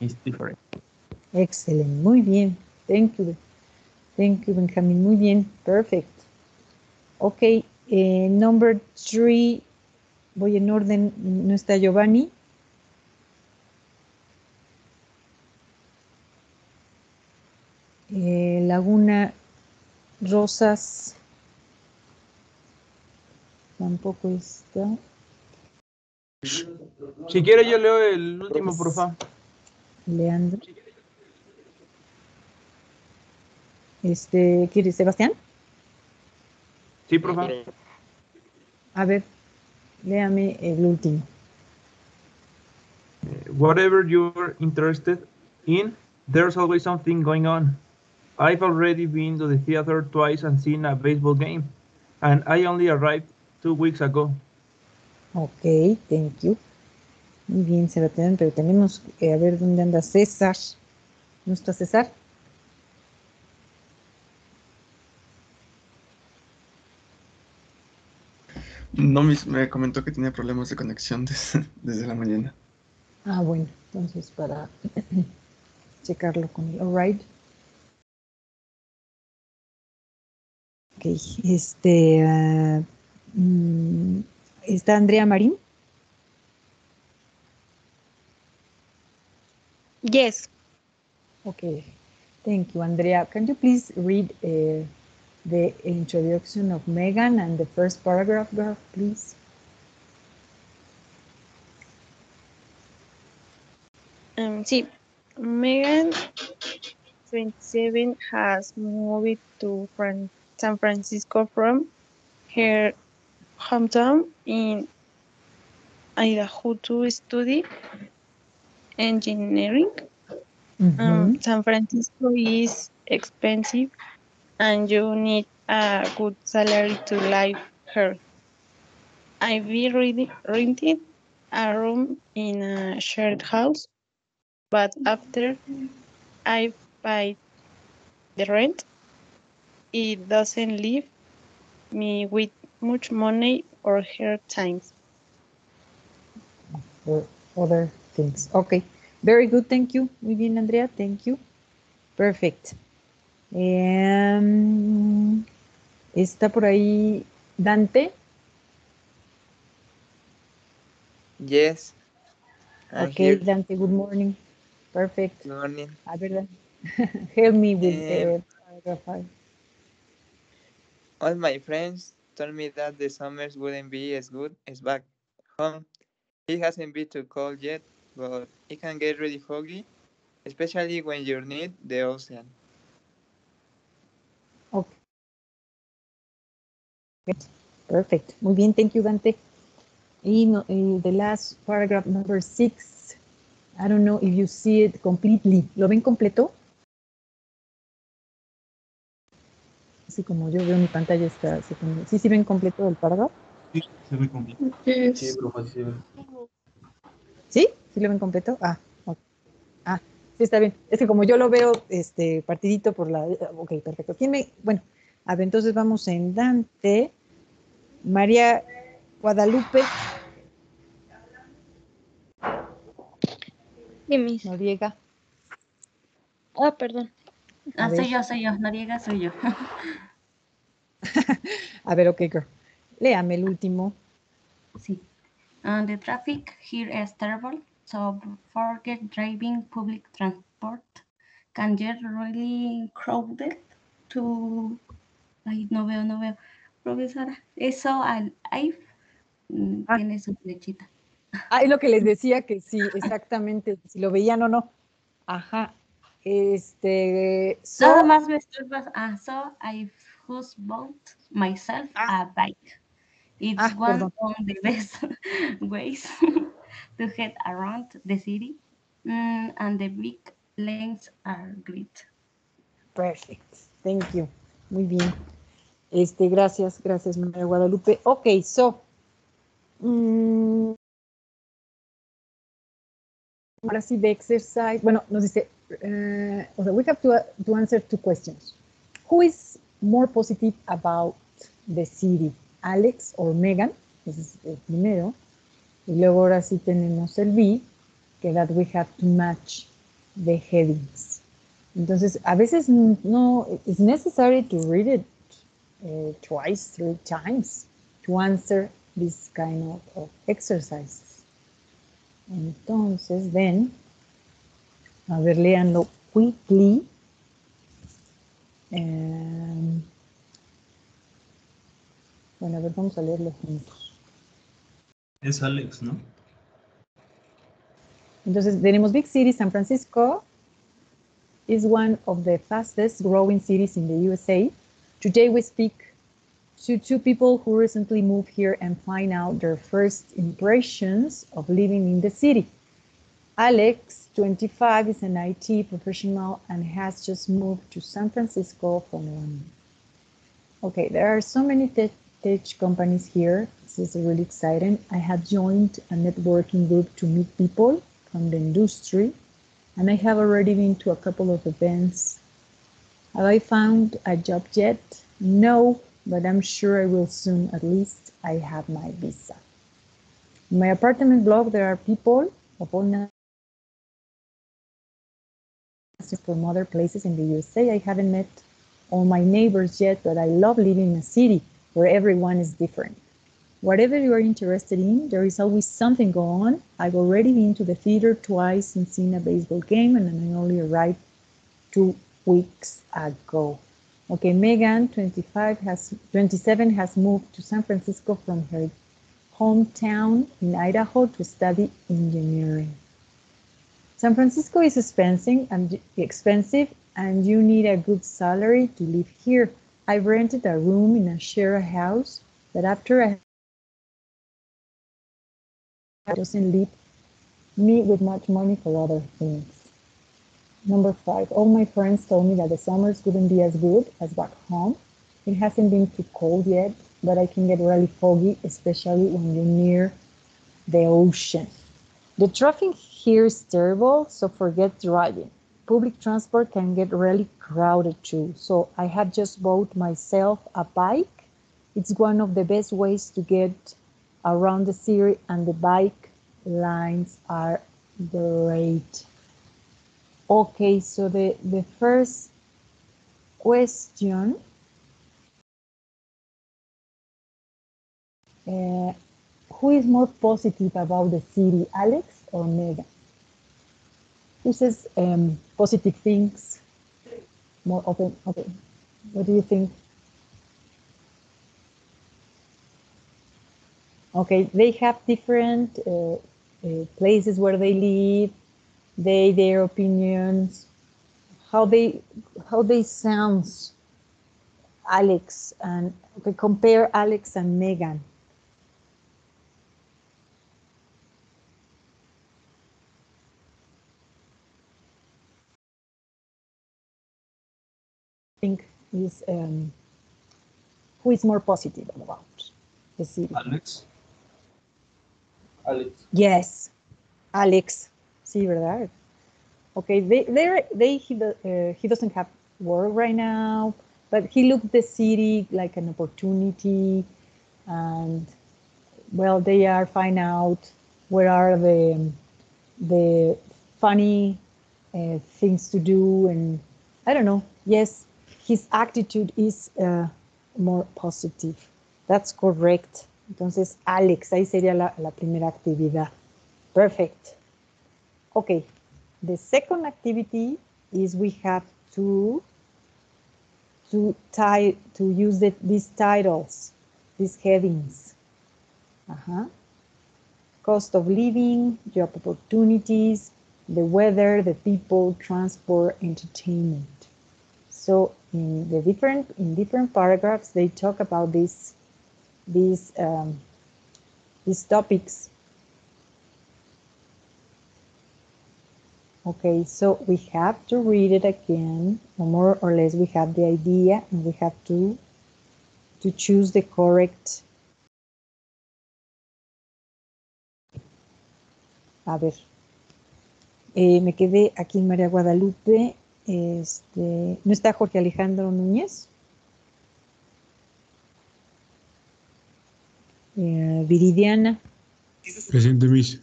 is different. Excellent, muy bien. Thank you. Thank you, Benjamín. Muy bien, perfect. Ok, eh, number three, voy en orden, no está Giovanni. Laguna Rosas tampoco está. Si quiere, yo leo el último, por favor. Leandro. Este, ¿quiere Sebastián? Sí, por favor. A ver, léame el último. Whatever you're interested in, there's always something going on. I've already been to the theater twice and seen a baseball game, and I only arrived two weeks ago. Ok, thank you. Muy bien, Sebastián, pero tenemos que a ver dónde anda César. ¿No está César? No, mis- me comentó que tenía problemas de conexión desde, desde la mañana. Ah, bueno, entonces para checarlo con él. All right. Ok, este. mm, ¿Está Andrea Marín? Yes. Okay, thank you, Andrea. Can you please read uh, the introduction of Megan and the first paragraph, girl, please? Um, sí. Megan, 27, has moved to Fran- San Francisco from her hometown in Idaho to study engineering. Um, San Francisco is expensive and you need a good salary to live here. I've already rented a room in a shared house, but after I paid the rent, it doesn't leave me with much money or her time. or other things. Okay, very good. Thank you. Muy bien, Andrea. Thank you. Perfect. Em, está por ahí Dante. Yes. I'm Okay, here. Dante, good morning. Perfect. Good morning. A ver, help me with Eh, the paragraph five. All my friends told me that the summers wouldn't be as good as back home. It hasn't been too cold yet, but it can get really foggy, especially when you're near the ocean. Okay. Perfect. Muy bien, thank you, Dante. Y, no, the last paragraph number six. I don't know if you see it completely. ¿Lo ven completo? Así como yo veo mi pantalla está así como- ¿Sí, sí ven completo el párrafo? Sí, se ve completo. Yes. Sí, profe, sí. ¿Sí? ¿Sí lo ven completo? Ah, ok. ah, sí está bien. Es que como yo lo veo este partidito por la... Ok, perfecto. ¿Quién me...? Bueno, a ver, entonces vamos en Dante. María Guadalupe Sí, Miss. Noriega. Ah, perdón. Ah, soy yo, soy yo. Noriega soy yo. A ver, ok, girl. Léame el último. sí. And the traffic here is terrible, so forget driving public transport. Can get really crowded to... Ay, no veo, no veo. Profesora, eso al IF mm, Ah. tiene su flechita. Ah, es lo que les decía que sí, exactamente, si lo veían o no. Ajá. Este, so, Nada más me estoy Ah, so I just bought myself a bike. It's Ah, one perdón. of the best ways to get around the city, Mm, and the big lanes are great. perfect. Thank you. Muy bien. Este, gracias, gracias, María Guadalupe. Ok, so. mm, ahora sí, the exercise. Bueno, nos dice, we have to, to answer two questions. Who is more positive about the city, Alex or Megan? Ese es el primero. Y luego ahora sí tenemos el B, que that we have to match the headings. Entonces, a veces no, it's necessary to read it uh, twice, three times to answer this kind of, of exercises. Entonces, then, a ver, léanlo quickly. Em, bueno, a ver, vamos a leerlo juntos. Es Alex, ¿no? Entonces, tenemos Big City, San Francisco is one of the fastest growing cities in the USA. Today we speak to two people who recently moved here and find out their first impressions of living in the city. Alex, 25, is an IT professional and has just moved to San Francisco for one month. Okay, there are so many tech, tech companies here. This is really exciting. I have joined a networking group to meet people from the industry, and I have already been to a couple of events. Have I found a job yet? No, but I'm sure I will soon. At least I have my visa. In my apartment block, there are people of all from other places in the USA. I haven't met all my neighbors yet, but I love living in a city where everyone is different. Whatever you are interested in, there is always something going on. I've already been to the theater twice and seen a baseball game, and I only arrived two weeks ago. Okay, Megan, 25 has 27 has moved to San Francisco from her hometown in Idaho to study engineering. San Francisco is expensive and expensive, and you need a good salary to live here. I rented a room in a shared house, but after I doesn't leave me with much money for other things. Number five, all my friends told me that the summers wouldn't be as good as back home. It hasn't been too cold yet, but I can get really foggy, especially when you're near the ocean. The traffic here is terrible, so forget driving. Public transport can get really crowded too, so I have just bought myself a bike. It's one of the best ways to get around the city, and the bike lines are great. Okay, so the, the first question uh, who is more positive about the city, Alex or Megan? Who says um, positive things? More open. Okay, what do you think? Okay, they have different uh, uh, places where they live, they their opinions, how they how they sounds. Alex and okay, compare Alex and Megan. Think is um, who is more positive about the city? Alex. Alex. Yes, Alex. Sí, ¿verdad? Okay, they, they, they he, uh, he doesn't have work right now, but he looked the city like an opportunity, and well, they are find out where are the the funny uh, things to do, and I don't know. Yes, his attitude is uh, more positive. That's correct. Entonces, Alex, ahí sería la, la primera actividad. Perfect. Okay. The second activity is we have to to tie to use the, these titles, these headings. Uh-huh. Cost of living, job opportunities, the weather, the people, transport, entertainment. So in the different in different paragraphs, they talk about these these um, these topics. Okay, so we have to read it again, or more or less we have the idea, and we have to to choose the correct. A ver, eh, me quedé aquí en María Guadalupe Este, ¿No está Jorge Alejandro Núñez? Eh, Viridiana. Presente, Miss.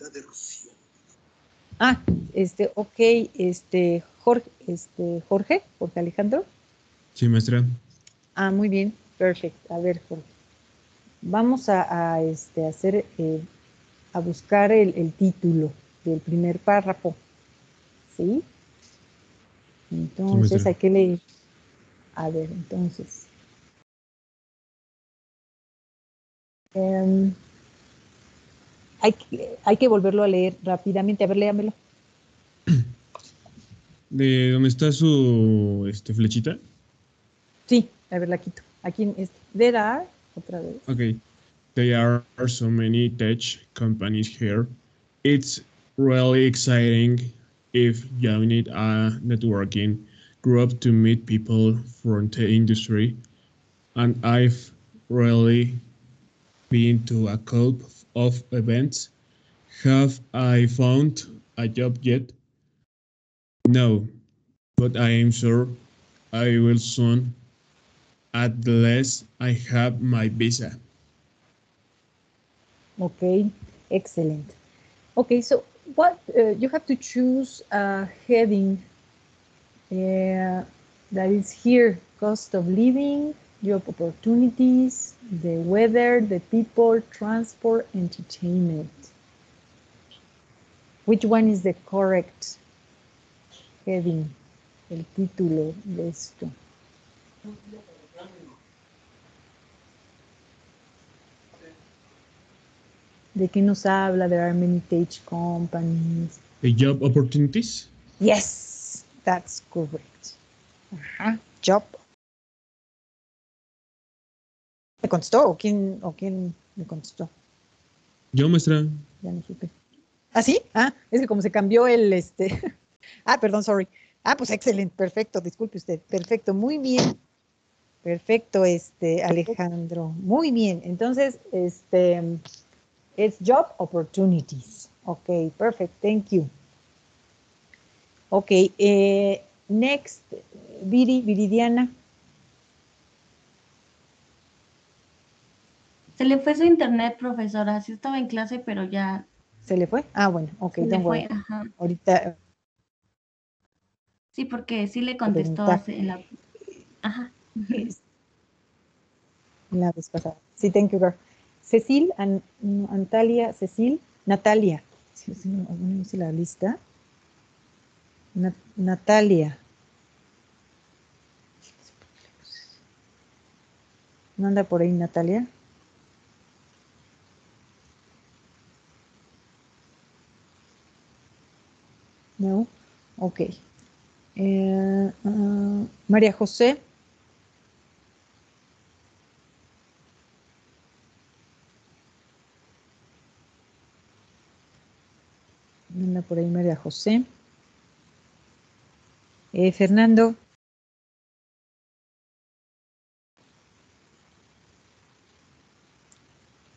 Ah, este, ok, este, Jorge, este, Jorge, Jorge Alejandro. Sí, maestra. Ah, muy bien, perfecto. A ver, Jorge. Vamos a, a este, hacer, eh, a buscar el, el título del primer párrafo. ¿Sí? Entonces hay que leer. A ver, entonces. Um, hay, que, hay que volverlo a leer rápidamente. A ver, léamelo. ¿De dónde está su este, flechita? Sí, a ver, la quito. Aquí, este, there are, otra vez. Okay. There are so many tech companies here. It's really exciting if you need a networking group to meet people from the industry. And I've really been to a couple of events. Have I found a job yet? No, but I am sure I will soon at the last I have my visa. Okay, excellent. Okay, so what uh, you have to choose a heading uh, that is here, cost of living, job opportunities, the weather, the people, transport, entertainment. Which one is the correct heading, el título de esto? ¿De qué nos habla? There are many tech companies. The job opportunities? Yes, that's correct. Ajá, job. ¿Me contestó o quién, o quién me contestó? Yo, maestra. Ya no supe. ¿Ah, sí? Ah, es que como se cambió el, este... ah, perdón, sorry. Ah, pues excelente, perfecto, disculpe usted. Perfecto, muy bien. Perfecto, este, Alejandro. Muy bien. Entonces, este, es job opportunities. Ok, perfect, thank you. Ok, eh, next, Viri, Viridiana. Se le fue su internet, profesora. Sí estaba en clase, pero ya. ¿Se le fue? Ah, bueno, ok. Se le fue, ajá. Ahorita. Sí, porque sí le contestó hace en la. Ajá. La vez pasada. Sí, thank you, girl. Cecil, An Antalia, Cecil, Natalia. Hice la lista. Na Natalia. ¿No anda por ahí Natalia? No. Ok. Eh, uh, María José. Anda por ahí María José. Eh, Fernando.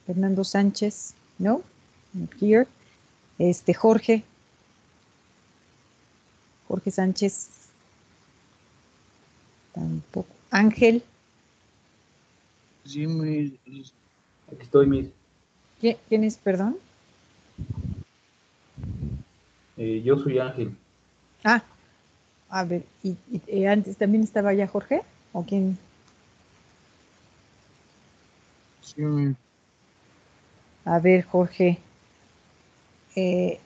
Fernando Sánchez. No. Not here. Este Jorge. Jorge Sánchez. Tampoco. Ángel. Sí, aquí estoy, mis. ¿Quién, quién es, perdón? Eh, yo soy Ángel. Ah, a ver, ¿y, y eh, antes también estaba ya Jorge? ¿O quién? Sí. A ver, Jorge. Eh,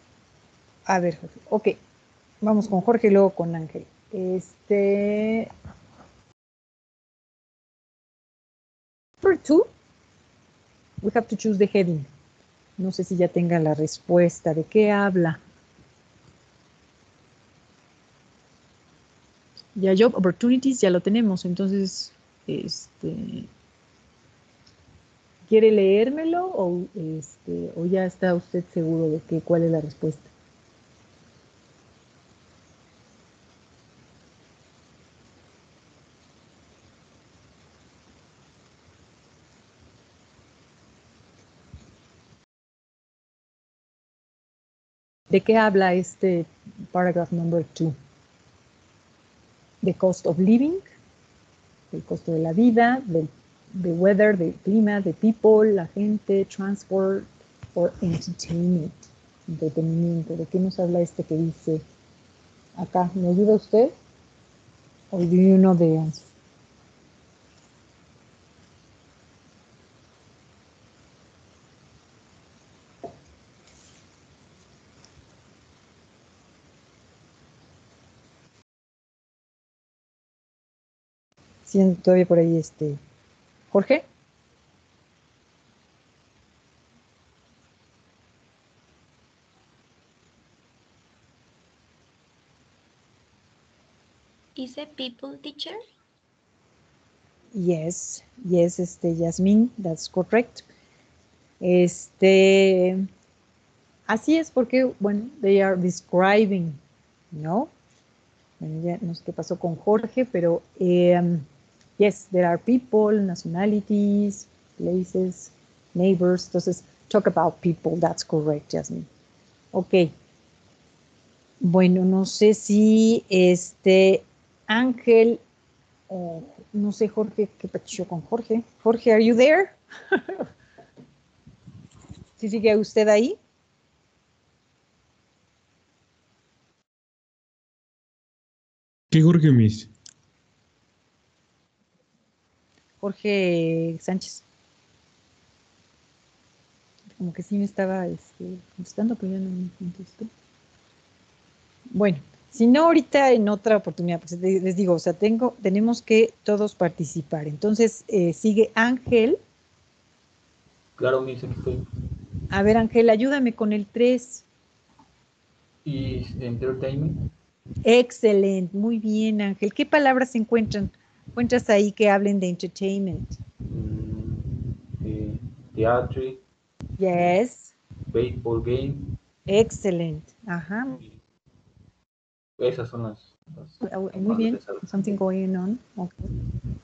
a ver, Jorge. Ok. Vamos con Jorge y luego con Ángel. Este. Number two, we have to choose the heading. No sé si ya tenga la respuesta. ¿De qué habla? ya Job Opportunities ya lo tenemos, entonces, este, ¿quiere leérmelo o, este, o ya está usted seguro de que, cuál es la respuesta? ¿De qué habla este paragraph number 2? de cost of living, del costo de la vida, del weather, del clima, de people, la gente, transport or entertainment, entretenimiento. ¿De qué nos habla este que dice acá? ¿Me ayuda usted? O do you know the answer? Todavía por ahí este. Jorge. Is a people teacher? Yes, yes, este, Yasmin, that's correct. Este, así es porque, bueno, they are describing, ¿no? Bueno, ya no sé qué pasó con Jorge, pero um, yes, there are people, nationalities, places, neighbors. Entonces, talk about people, that's correct, Jasmine. Ok. Bueno, no sé si este Ángel, o no sé, Jorge, ¿qué pasó con Jorge? Jorge, are you there? ¿Sí sigue usted ahí? ¿Qué Jorge Miss? Jorge Sánchez. Como que sí me estaba este, contestando, pero ya no me contestó. Bueno, si no, ahorita en otra oportunidad, pues les digo, o sea, tengo, tenemos que todos participar. Entonces, eh, sigue Ángel. Claro, Miss, aquí estoy. A ver, Ángel, ayúdame con el 3. Y entertainment. Excelente, muy bien, Ángel. ¿Qué palabras se encuentran? Encuentras ahí que hablen de entertainment. eh, theatre, Yes, baseball game. excelente. Ajá, Esas son las. las Ah, muy bien. Something going on. Okay.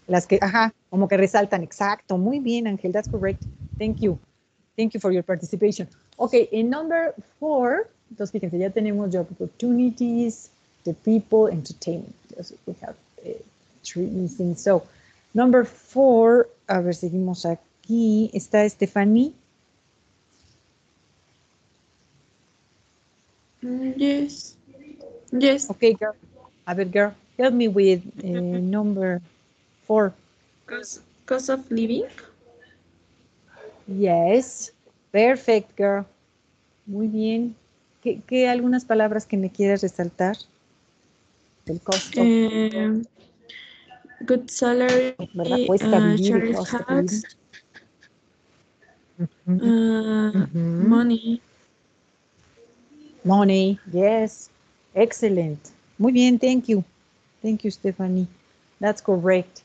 Las que, ajá, como que resaltan. Exacto. Muy bien, Ángel. That's correct. Thank you. Thank you for your participation. Okay, in number four, entonces fíjense, ya tenemos job opportunities, the people, entertainment. We have three missing. So, number four, a ver, seguimos aquí. Está Stephanie. Yes. Yes. Okay, girl. A ver, girl, help me with uh, number four. Cost, cost of living. Yes, perfect, girl. Muy bien. ¿Qué, qué algunas palabras que me quieras resaltar? Del costo. Eh, good salary. Uh, vivir, child cost of tax. living. uh, Money. Money, yes. Excellent. Muy bien, thank you. Thank you, Stephanie. That's correct.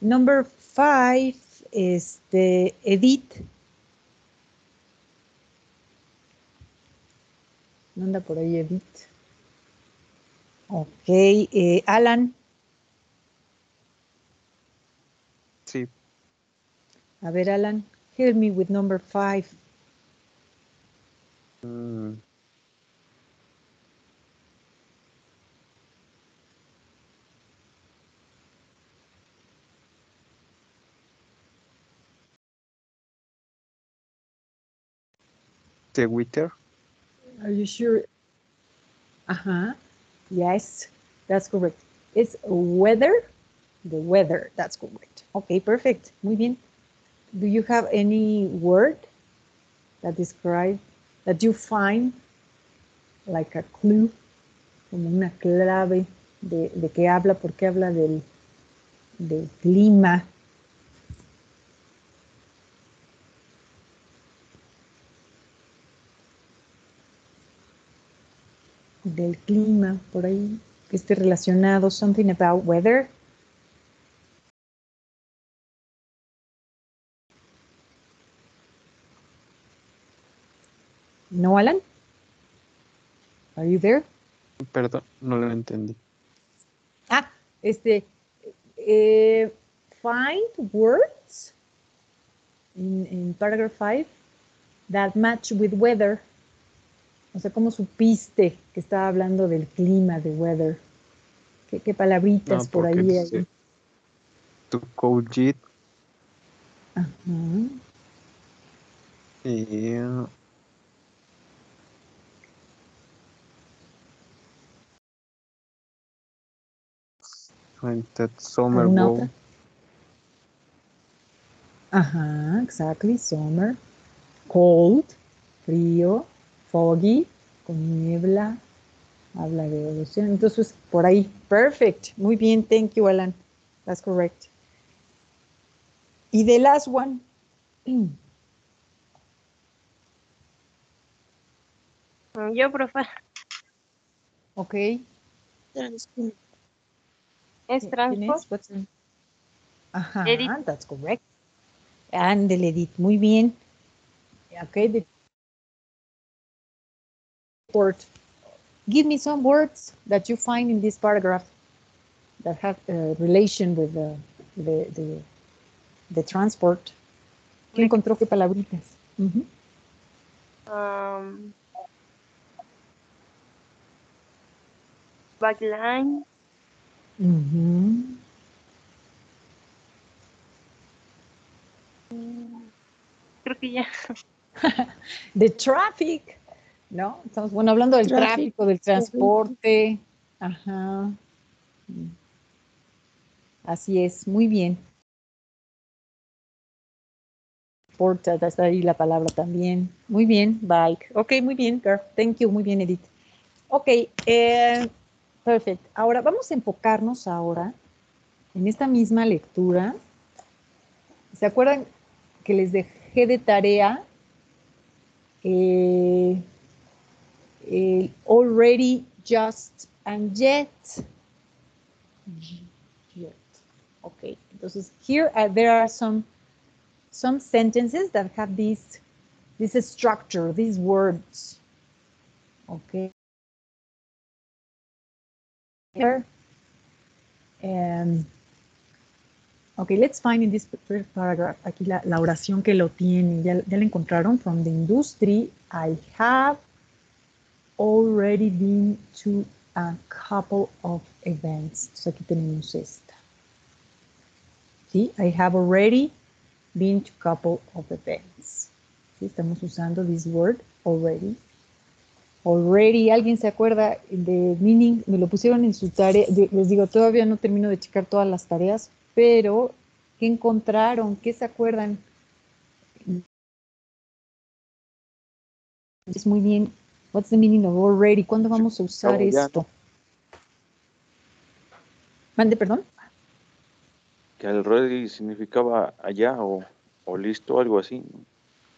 Number five is the Edith. ¿No anda por ahí Edith? Ok, eh, Alan. A ver, Alan, help me with number five. Mm, The Twitter. Are you sure? Uh-huh. Yes, that's correct. It's weather. The weather, that's correct. Okay, perfect. Muy bien. Do you have any word that describe, that you find like a clue, como una clave de, de qué habla, por qué habla del, del clima? del clima, por ahí, que esté relacionado, something about weather. No, Alan? Are you there? Perdón, no lo entendí. Ah, este, eh, find words in, in paragraph 5 that match with weather. O sea, ¿cómo supiste que estaba hablando del clima, de weather? ¿Qué, qué palabritas No, por ahí dice, hay? To code it Ajá. y uh, when that summer ¿Alguna go otra? Ajá, exactly, summer. Cold, frío, foggy, con niebla, habla de evolución. Entonces, por ahí, perfect. Muy bien, thank you, Alan. That's correct. Y the last one. Yo, profe. Ok. Es ¿Quién transport. Es? What's Ajá, Edith. that's correct. Ándele, Edith, muy bien. Ok, the word. Give me some words that you find in this paragraph that have uh, relation with the, the, the, the transport. ¿Qué encontró? ¿Qué palabritas? Ujú. Um, backline. Creo que ya. The traffic, ¿no? Estamos, bueno, hablando del Traffic, tráfico, del transporte. Ajá. Así es, muy bien. Porta, está ahí la palabra también. Muy bien, bike. Ok, muy bien, girl. Thank you, muy bien, Edith. Ok, eh, perfecto. Ahora vamos a enfocarnos ahora en esta misma lectura. ¿Se acuerdan que les dejé de tarea eh, already, just, and yet? Yet. Okay, entonces here there are some some sentences that have this this structure, these words. Okay. Here. Okay, let's find in this paragraph, aquí la, oración que lo tiene, ya, la encontraron, from the industry, I have already been to a couple of events. Aquí tenemos esta. ¿Sí? I have already been to a couple of events. ¿Sí? Estamos usando this word already. Already, ¿alguien se acuerda de meaning? Me lo pusieron en su tarea. Les digo, todavía no termino de checar todas las tareas, pero ¿qué encontraron? ¿Qué se acuerdan? Es muy bien. What's the meaning of already? ¿Cuándo vamos a usar esto? Mande, perdón. Que already significaba allá o, o listo, algo así.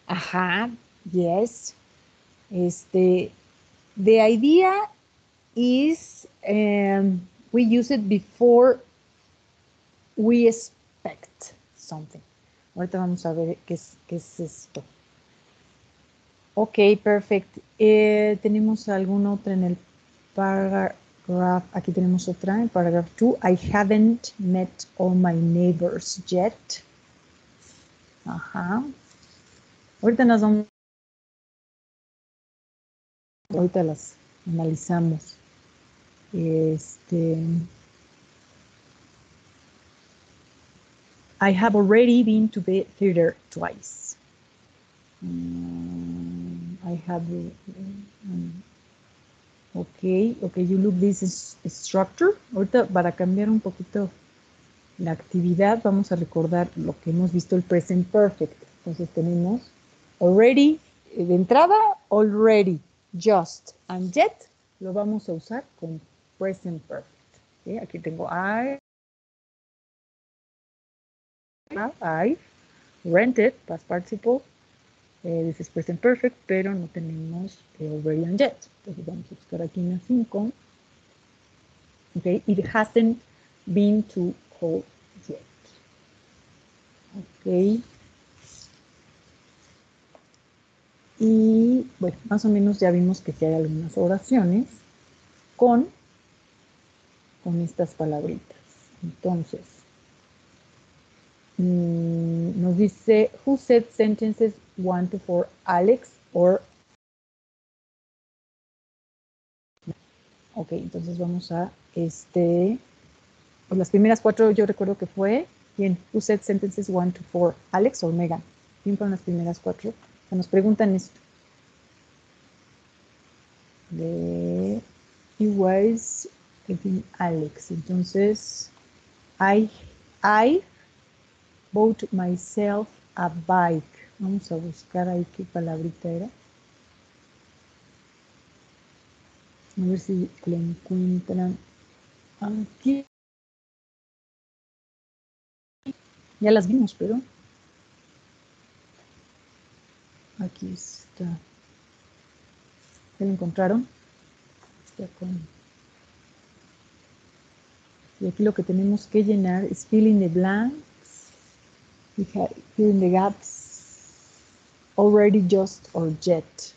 Ajá, yes. Este, the idea is um, we use it before we expect something. Ahorita vamos a ver qué es, qué es esto. Ok, perfect. Eh, tenemos alguna otra en el paragraph. Aquí tenemos otra en paragraph 2. I haven't met all my neighbors yet. Ajá. Ahorita nos vamos. Ahorita las analizamos. Este. I have already been to the theater twice. Mm, I have. mm, ok, ok, you look this is structure. Ahorita para cambiar un poquito la actividad, vamos a recordar lo que hemos visto el present perfect. Entonces tenemos already, de entrada, already, just, and yet, lo vamos a usar con present perfect. Aquí tengo I, I, rented, past participle, eh, this is present perfect, pero no tenemos eh, already and yet. Entonces vamos a buscar aquí en la 5. Okay, it hasn't been too cold yet. Ok. Y bueno, más o menos ya vimos que sí hay algunas oraciones con, con estas palabritas. Entonces, mm, nos dice, who said sentences 1 to 4, Alex or... Ok, entonces vamos a, este, pues las primeras cuatro yo recuerdo que fue, bien, who said sentences 1 to 4, Alex o Megan. ¿Quién fueron las primeras cuatro? Nos preguntan esto. De, he was, I think, Alex. Entonces, I, I bought myself a bike. Vamos a buscar ahí qué palabrita era. A ver si la encuentran aquí. Ya las vimos, pero aquí está. ¿Ya lo encontraron? Está con... Y aquí lo que tenemos que llenar es fill in the blanks, fill in the gaps, already just or yet.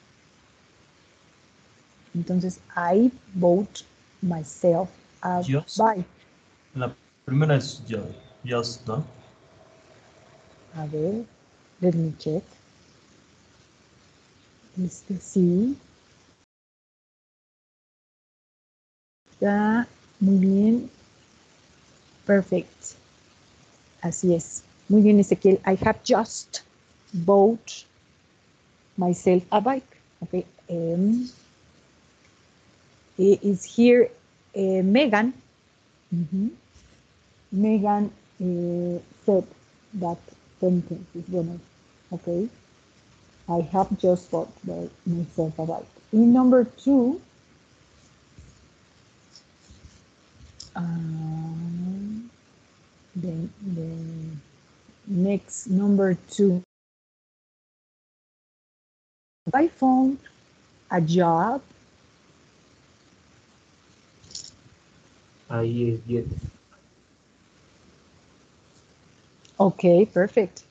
Entonces, I bought myself a Just. bike. La primera es yo, just, ¿no? A ver, let me check. Este sí. Está muy bien. Perfect. Así es. Muy bien, Ezequiel. I have just bought myself a bike. Okay. Um, is here uh, Megan Mhm. Megan uh, said that sentence is bueno. Okay. I have just by myself a bike. In number two, um, the, the next number two, I found a job. Ahí es jet. Ok, perfect.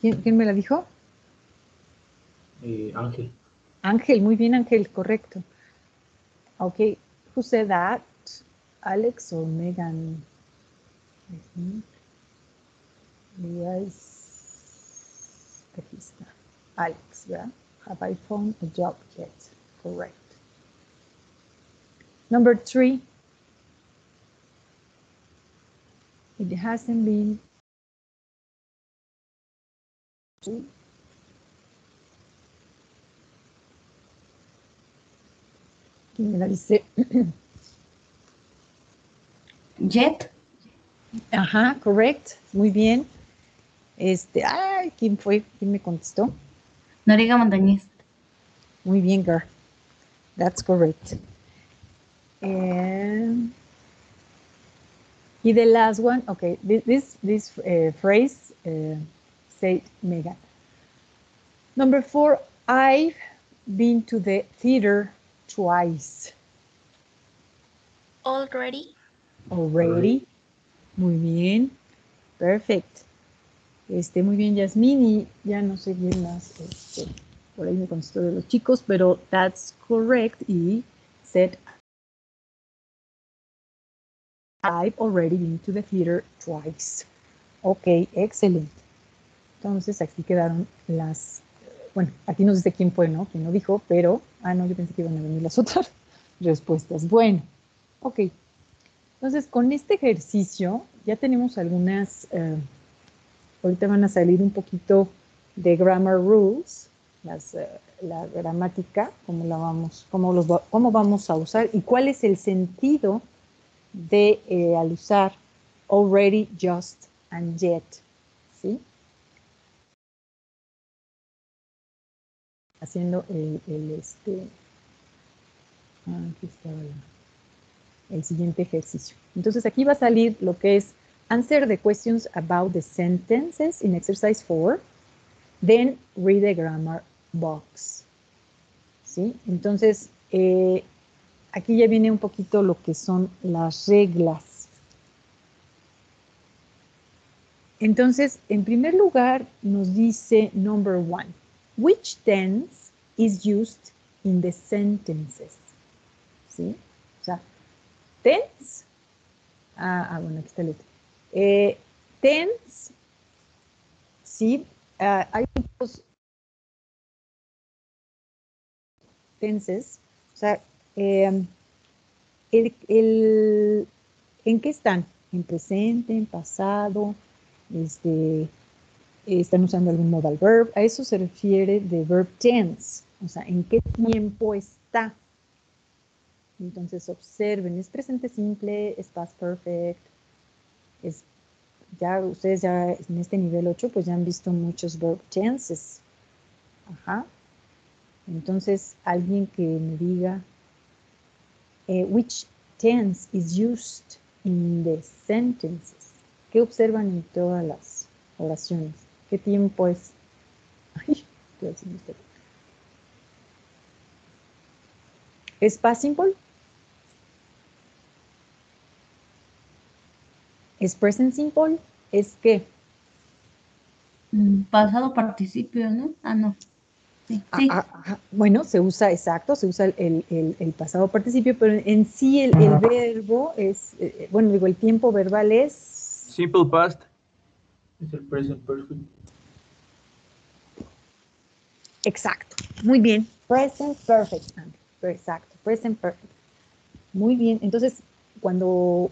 ¿Quién, quién me la dijo? Eh, Ángel. Ángel, muy bien Ángel, correcto. Ok, who said that? Alex or Megan? I think. Yes. Alex, yeah. Have I found a job yet? Correct. Number three. It hasn't been ¿Quién me la dice? Jet. Ajá, correct. Muy bien. Este, ay, ¿quién fue? ¿Quién me contestó? Noriega Montañez. Muy bien, girl. That's correct. And y the last one, okay, this this, this uh, phrase uh, said Megan. Number four, I've been to the theater twice Already. already. Muy bien. Perfect. Este, muy bien, Yasmín, y ya no sé bien más. Este, por ahí me contestó de los chicos, pero that's correct. Y said, I've already been to the theater twice. Ok, excelente. Entonces, aquí quedaron las, bueno, aquí no sé quién fue, ¿no? Quién no dijo, pero, ah, no, yo pensé que iban a venir las otras respuestas. Bueno, ok. Entonces, con este ejercicio ya tenemos algunas, eh, ahorita van a salir un poquito de grammar rules, las, eh, la gramática, cómo la vamos, cómo, los, cómo vamos a usar y cuál es el sentido de eh, al usar already, just and yet, ¿sí? Haciendo el, este, ah, el siguiente ejercicio. Entonces aquí va a salir lo que es answer the questions about the sentences in exercise 4, then read the grammar box. ¿Sí? Entonces, eh, aquí ya viene un poquito lo que son las reglas. Entonces, en primer lugar, nos dice number one, which tense is used in the sentences? ¿Sí? O sea, tense, ah, ah, bueno, aquí está el otro. Eh, tense, sí, ah, hay muchos tenses, o sea, eh, el, el- ¿en qué están? En presente, en pasado, este, están usando algún modal verb, a eso se refiere de verb tense, o sea, ¿en qué tiempo está? Entonces observen, es presente simple, es past perfect, es, ya ustedes ya en este nivel 8 pues ya han visto muchos verb tenses. Ajá. Entonces, alguien que me diga eh, which tense is used in the sentences. ¿Qué observan en todas las oraciones? ¿Qué tiempo es? Ay, estoy haciendo esto. ¿Es past simple? ¿Es present simple? ¿Es qué? Mm, Pasado participio, ¿no? Ah, no. Sí, Ah, sí. ah, ah, Bueno, se usa, exacto, se usa el, el- el pasado participio, pero en sí el, el verbo es, eh, bueno, digo, el tiempo verbal es Simple past. Es el present perfect. exacto. Muy bien. Present perfect. Exacto, present perfect. Muy bien. Entonces, cuando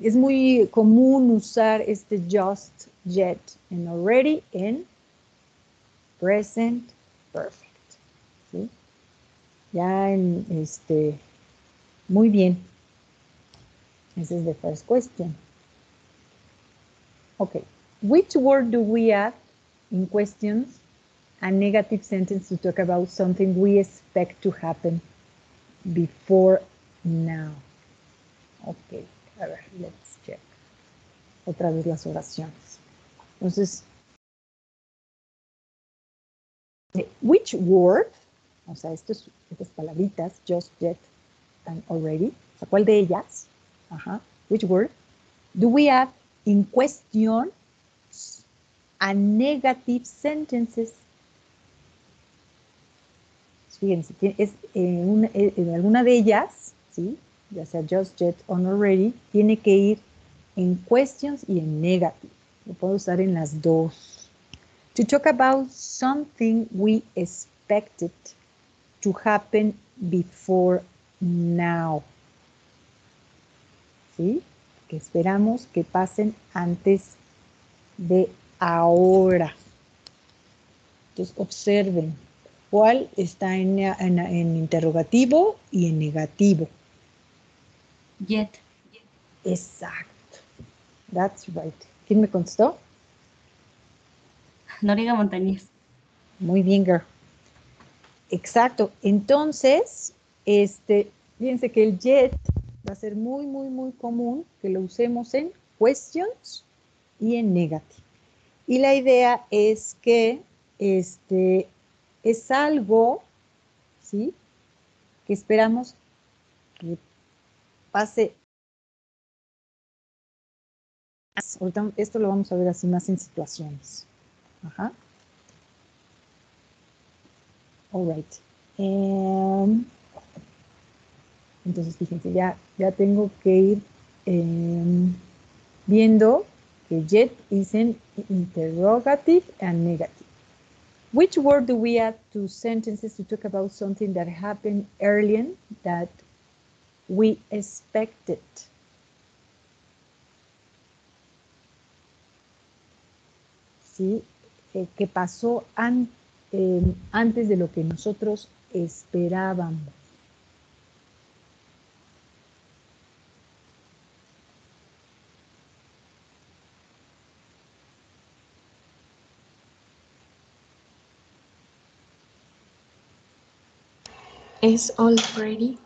es muy común usar este just, yet, and already en present perfect. ¿sí? Ya en este, muy bien. This is the first question. Okay. Which word do we add in questions a negative sentence to talk about something we expect to happen before now? Ok, a ver, let's check. Otra vez las oraciones. Entonces, eh, which word, o sea, estos, estas palabritas, just, yet, and already, o sea, ¿cuál de ellas? Ajá, which word do we add in question a negative sentences? Fíjense, es, en alguna de ellas, ¿sí? ya sea just, yet, on, already, tiene que ir en questions y en negative. Lo puedo usar en las dos. To talk about something we expected to happen before now. ¿Sí? Que esperamos que pasen antes de ahora. Entonces, observen cuál está en, en, en interrogativo y en negativo. Yet. Exacto. That's right. ¿Quién me contestó? Noriega Montañez. Muy bien, girl. Exacto. Entonces, este, fíjense que el yet va a ser muy, muy, muy común que lo usemos en questions y en negative. Y la idea es que este, es algo, ¿sí? Que esperamos que pase. Ahorita esto lo vamos a ver así más en situaciones. Ajá. All right. Em, entonces, fíjense, ya, ya tengo que ir em, viendo que yet is an interrogative and negative. Which word do we add to sentences to talk about something that happened earlier that we expected? ¿Sí? Eh, pasó eh, antes de lo que nosotros esperábamos. Is already.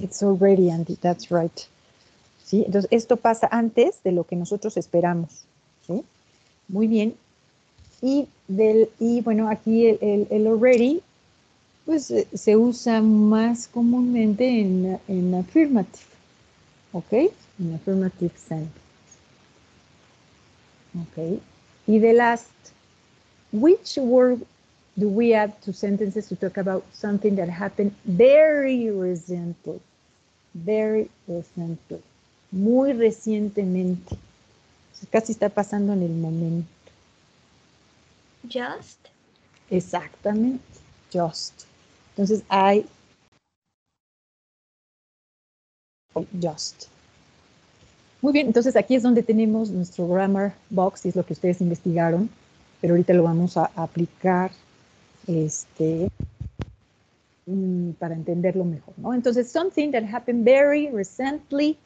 It's already, Andy, that's right. ¿Sí? Entonces, esto pasa antes de lo que nosotros esperamos. ¿sí? Muy bien. Y, del, y bueno, aquí el, el, el already pues eh, se usa más comúnmente en, en affirmative. ¿Ok? En affirmative sentence. ¿Ok? Y the last, which word do we add to sentences to talk about something that happened very recently? Very recently. Muy recientemente. Casi está pasando en el momento. Just. Exactamente. Just. Entonces hay just. Muy bien, entonces aquí es donde tenemos nuestro grammar box, y es lo que ustedes investigaron, pero ahorita lo vamos a aplicar este, mm, para entenderlo mejor, ¿no? Entonces, something that happened very recently,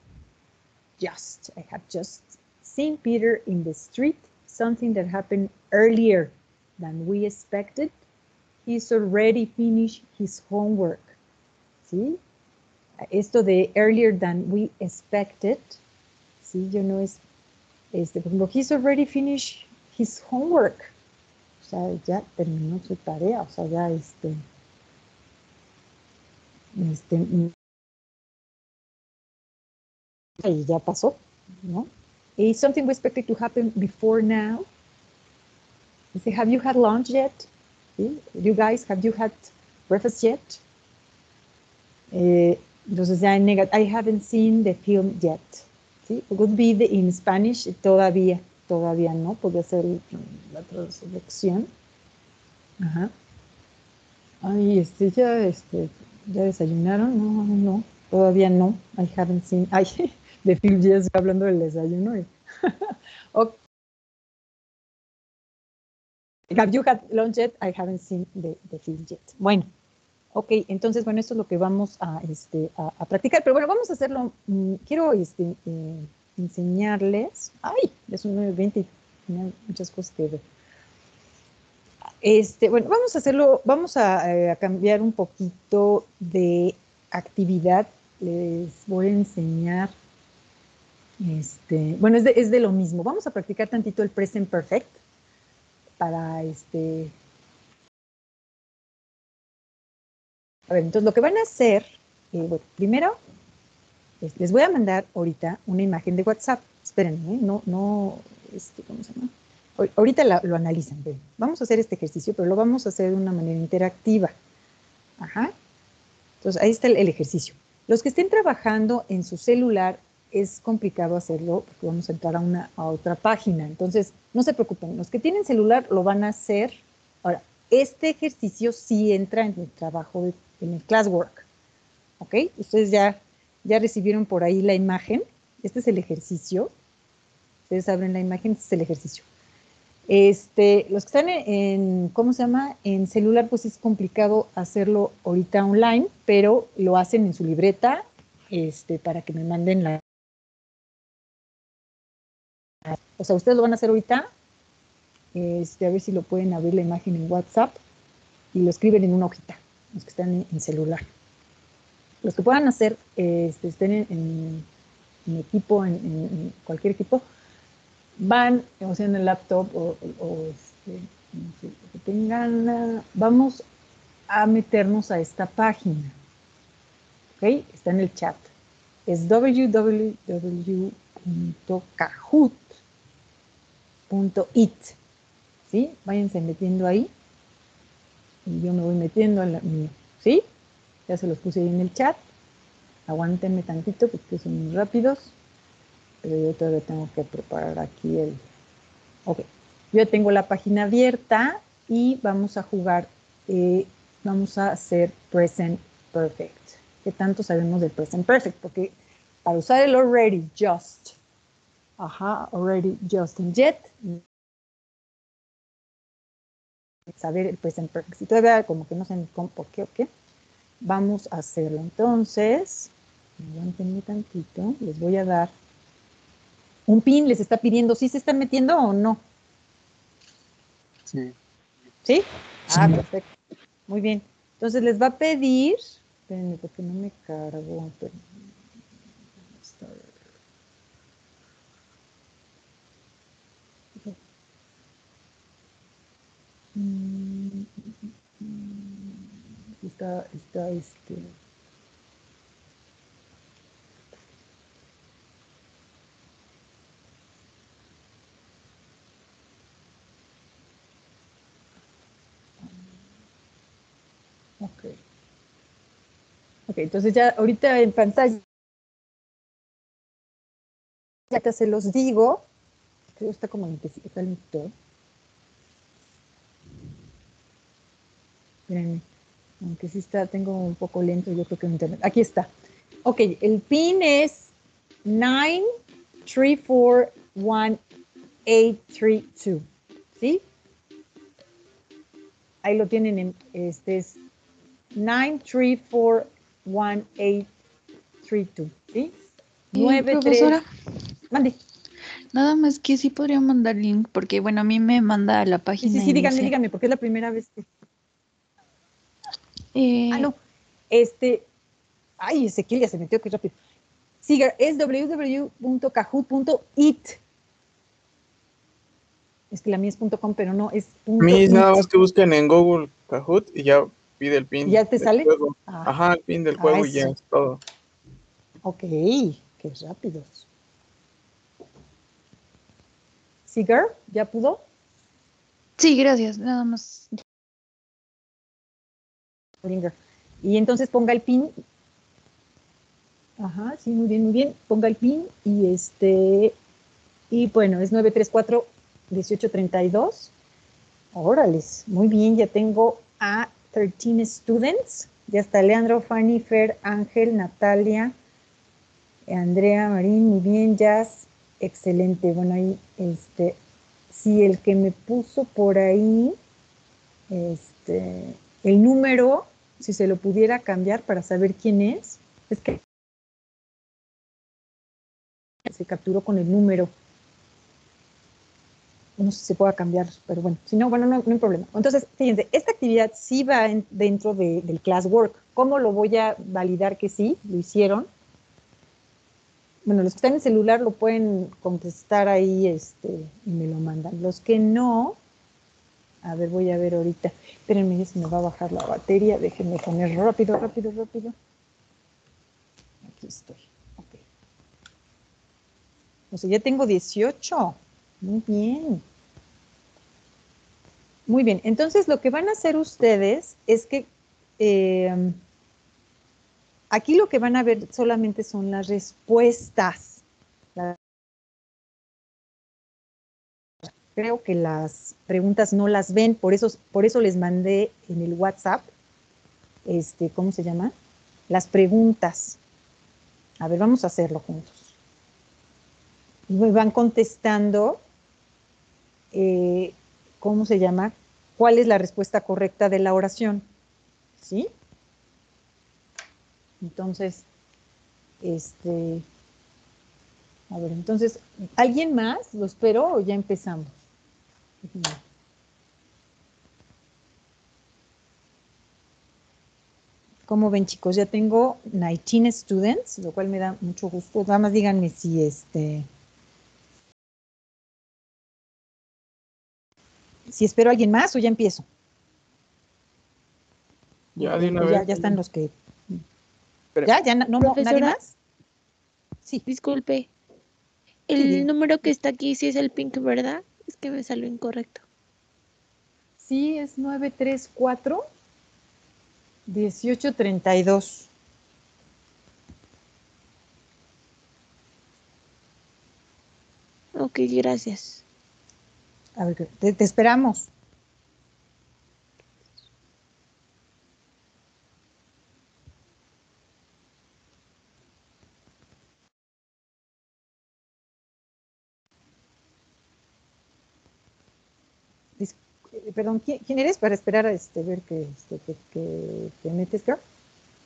just. I have just seen Peter in the street, something that happened earlier than we expected. He's already finished his homework. ¿Sí? Esto de earlier than we expected, ¿sí? Yo no es, este, por ejemplo, he's already finished his homework. Sea, ya terminó su tarea, o sea, ya este, este, y ya pasó, ¿no? Is something we expected to happen before now? Say, have you had lunch yet? You guys, have you had breakfast yet? Eh, entonces ya en negative, I haven't seen the film yet. ¿Sí? It would be the, in Spanish, todavía, todavía no, podría ser la traducción. Ajá. Ay, este, ya, este, ¿ya desayunaron? No, no, todavía no. I haven't seen, ay, the film, yes, hablando del desayuno. Y, okay. Have you had lunch yet? I haven't seen the, the film yet. Bueno, Ok, entonces, bueno, esto es lo que vamos a, este, a, practicar, pero bueno, vamos a hacerlo, mm, quiero este, eh, enseñarles, ay, es un 9.20 y muchas cosas que ver. Este, bueno, vamos a hacerlo, vamos a, a, cambiar un poquito de actividad. Les voy a enseñar, este, bueno, es de, es de lo mismo. Vamos a practicar tantito el present perfect para este, A ver, entonces lo que van a hacer, eh, bueno, primero, les voy a mandar ahorita una imagen de WhatsApp. Espérenme, ¿eh? no, no, este, ¿cómo se llama? Ahorita lo analizan. Vamos a hacer este ejercicio, pero lo vamos a hacer de una manera interactiva. Ajá. Entonces, ahí está el, ejercicio. Los que estén trabajando en su celular, es complicado hacerlo porque vamos a entrar a, una, a otra página. Entonces, no se preocupen. Los que tienen celular lo van a hacer. Ahora, este ejercicio sí entra en el trabajo de en el classwork. ¿Ok? Ustedes ya, ya recibieron por ahí la imagen. Este es el ejercicio. Ustedes abren la imagen, este es el ejercicio. Este, los que están en, ¿cómo se llama? En celular, pues es complicado hacerlo ahorita online, pero lo hacen en su libreta este, para que me manden la... O sea, ustedes lo van a hacer ahorita. Este, a ver si lo pueden abrir la imagen en WhatsApp y lo escriben en una hojita los que están en, celular. Los que puedan hacer, este, estén en, equipo, en, cualquier equipo, van, o sea, en el laptop o, este, que tengan, vamos a meternos a esta página. ¿Ok? Está en el chat. Es www.kahoot.it. ¿Sí? Váyanse metiendo ahí y yo me voy metiendo a la ¿sí? Ya se los puse ahí en el chat. Aguántenme tantito porque son muy rápidos. Pero yo todavía tengo que preparar aquí el... Ok, yo tengo la página abierta y vamos a jugar, eh, vamos a hacer present perfect. ¿Qué tanto sabemos del present perfect? Porque para usar el already just, ajá, already just and yet, saber el present perfect. Si todavía como que no sé por qué o qué, vamos a hacerlo. Entonces, aguántenme tantito, les voy a dar un pin, les está pidiendo si se están metiendo o no. Sí. ¿Sí? Ah, perfecto. Muy bien. Entonces les va a pedir, espérenme porque no me cargo, Mm, está, está este. Ok. Ok, entonces ya ahorita en pantalla ya se los digo. Creo que está como en está el Miren, aunque sí está, tengo un poco lento, yo creo que en internet. Aquí está. Ok, el pin es 9341832. ¿Sí? Ahí lo tienen en, este es 9341832. ¿Sí? Eh, profesora. Mande. Nada más que sí podría mandar link, porque bueno, a mí me manda a la página. Sí, sí, sí dígame, dígame, porque es la primera vez que. Eh, ah, no. Este. Ay, Ezequiel ya se metió, qué rápido. Siga, es www.kahoot.it. Es que la mía es .com, pero no, es Mis, nada más que busquen en Google Kahoot y ya pide el pin. ¿Ya te sale? Ah. Ajá, el pin del ah, juego y ya es todo. Ok, qué rápidos. Sigar, ¿ya pudo? Sí, gracias, nada más. Y entonces ponga el pin. Ajá, sí, muy bien, muy bien. Ponga el pin y este, y bueno, es 934 1832. Órales, muy bien, ya tengo a 13 students. Ya está Leandro, Fanny, Fer, Ángel, Natalia, Andrea, Marín, muy bien, Jazz, excelente. Bueno, ahí, este, sí, el que me puso por ahí, este, el número si se lo pudiera cambiar para saber quién es. Es que se capturó con el número. No sé si se pueda cambiar, pero bueno, si no, bueno, no, no hay problema. Entonces, fíjense, esta actividad sí va en- dentro de- del classwork. ¿Cómo lo voy a validar que sí? Lo hicieron. Bueno, los que están en celular lo pueden contestar ahí este, y me lo mandan. Los que no, a ver, voy a ver ahorita. Espérenme, ya se me va a bajar la batería. Déjenme poner rápido, rápido, rápido. Aquí estoy. Ok. O sea, ya tengo 18. Muy bien. Muy bien. Entonces, lo que van a hacer ustedes es que eh, aquí lo que van a ver solamente son las respuestas. Creo que las preguntas no las ven, por eso, por eso les mandé en el WhatsApp, este, ¿cómo se llama? Las preguntas. A ver, vamos a hacerlo juntos. Y me van contestando, eh, ¿cómo se llama? ¿Cuál es la respuesta correcta de la oración? ¿Sí? Entonces, este, a ver, entonces, ¿alguien más? ¿Lo espero o ya empezamos? Como ven, chicos, ya tengo 19 students, lo cual me da mucho gusto. Nada más díganme si este. Si espero a alguien más o ya empiezo. Ya, de una ya, vez. ya están los que. ¿Ya? ¿Ya? ¿No, no- nadie más? Sí. Disculpe. El Sí, número que está aquí sí es el pink, ¿verdad? Es que me salió incorrecto. Sí, es 934 1832. Ok, gracias. A ver, te, te esperamos. Dis- eh, Perdón, ¿quién, quién eres para esperar a este, ver que, este, que, que te metes, girl?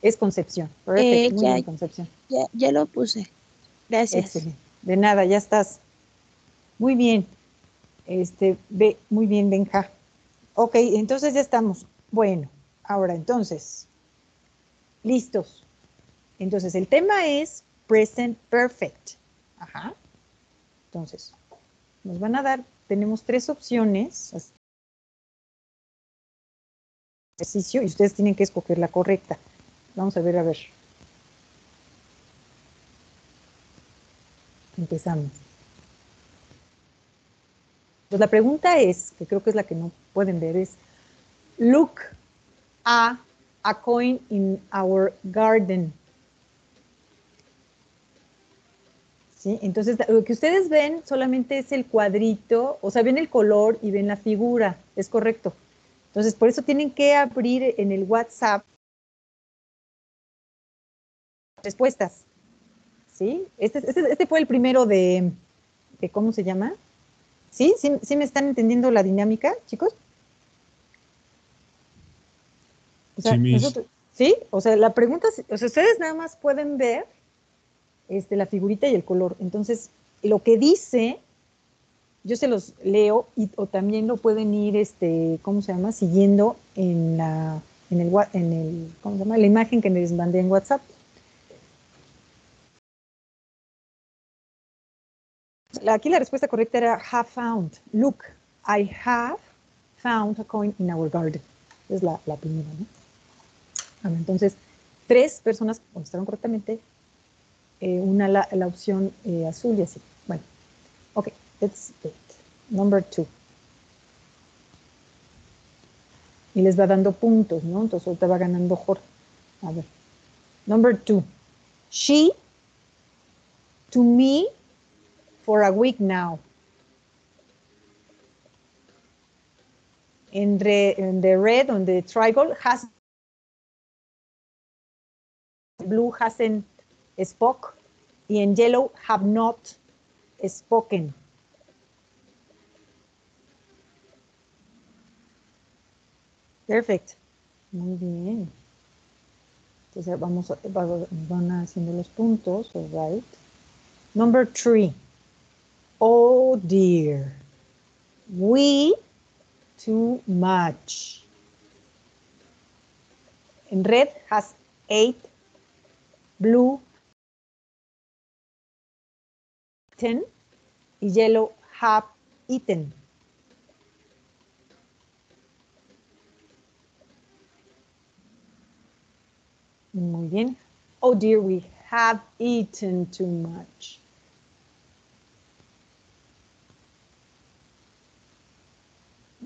Es Concepción. Perfecto, Eh, muy ya, bien, Concepción. ya, ya lo puse. Gracias. Excelente. De nada, ya estás. Muy bien. Este, ve, muy bien, Benja. Ok, entonces ya estamos. Bueno, ahora entonces, listos. Entonces, el tema es present perfect. Ajá. Entonces, nos van a dar, tenemos tres opciones. Ejercicio y ustedes tienen que escoger la correcta. Vamos a ver, a ver. Empezamos. Pues la pregunta es, que creo que es la que no pueden ver, es look a a coin in our garden. ¿Sí? Entonces, lo que ustedes ven solamente es el cuadrito, o sea, ven el color y ven la figura, es correcto. Entonces, por eso tienen que abrir en el WhatsApp respuestas. ¿Sí? Este, este, este fue el primero de, de, ¿cómo se llama? ¿Sí? ¿Sí? ¿Sí me están entendiendo la dinámica, chicos? O sea, Sí, nosotros- ¿sí? O sea, la pregunta, o sea, ustedes nada más pueden ver este, la figurita y el color. Entonces, lo que dice, yo se los leo y, o también lo pueden ir, este, ¿cómo se llama? Siguiendo en la, en el, ¿cómo se llama? La imagen que les mandé en WhatsApp. Aquí la respuesta correcta era have found. Look, I have found a coin in our garden. Es la, la primera, ¿no? A ver, entonces, tres personas contestaron correctamente. eh, una la, la opción eh, azul y así. Bueno, ok, let's it. Number two. Y les va dando puntos, ¿no? Entonces ahorita va ganando Jorge. A ver. Number two. She, to me, for a week now. In, re, in the red, on the triangle, has blue hasn't spoke, y en yellow have not spoken. Perfect. Muy bien. Entonces vamos, a- va- van haciendo los puntos, right. Number three. Oh dear. We too much. In red has eight, blue ten, y yellow have eaten. Muy bien. Oh dear, we have eaten too much.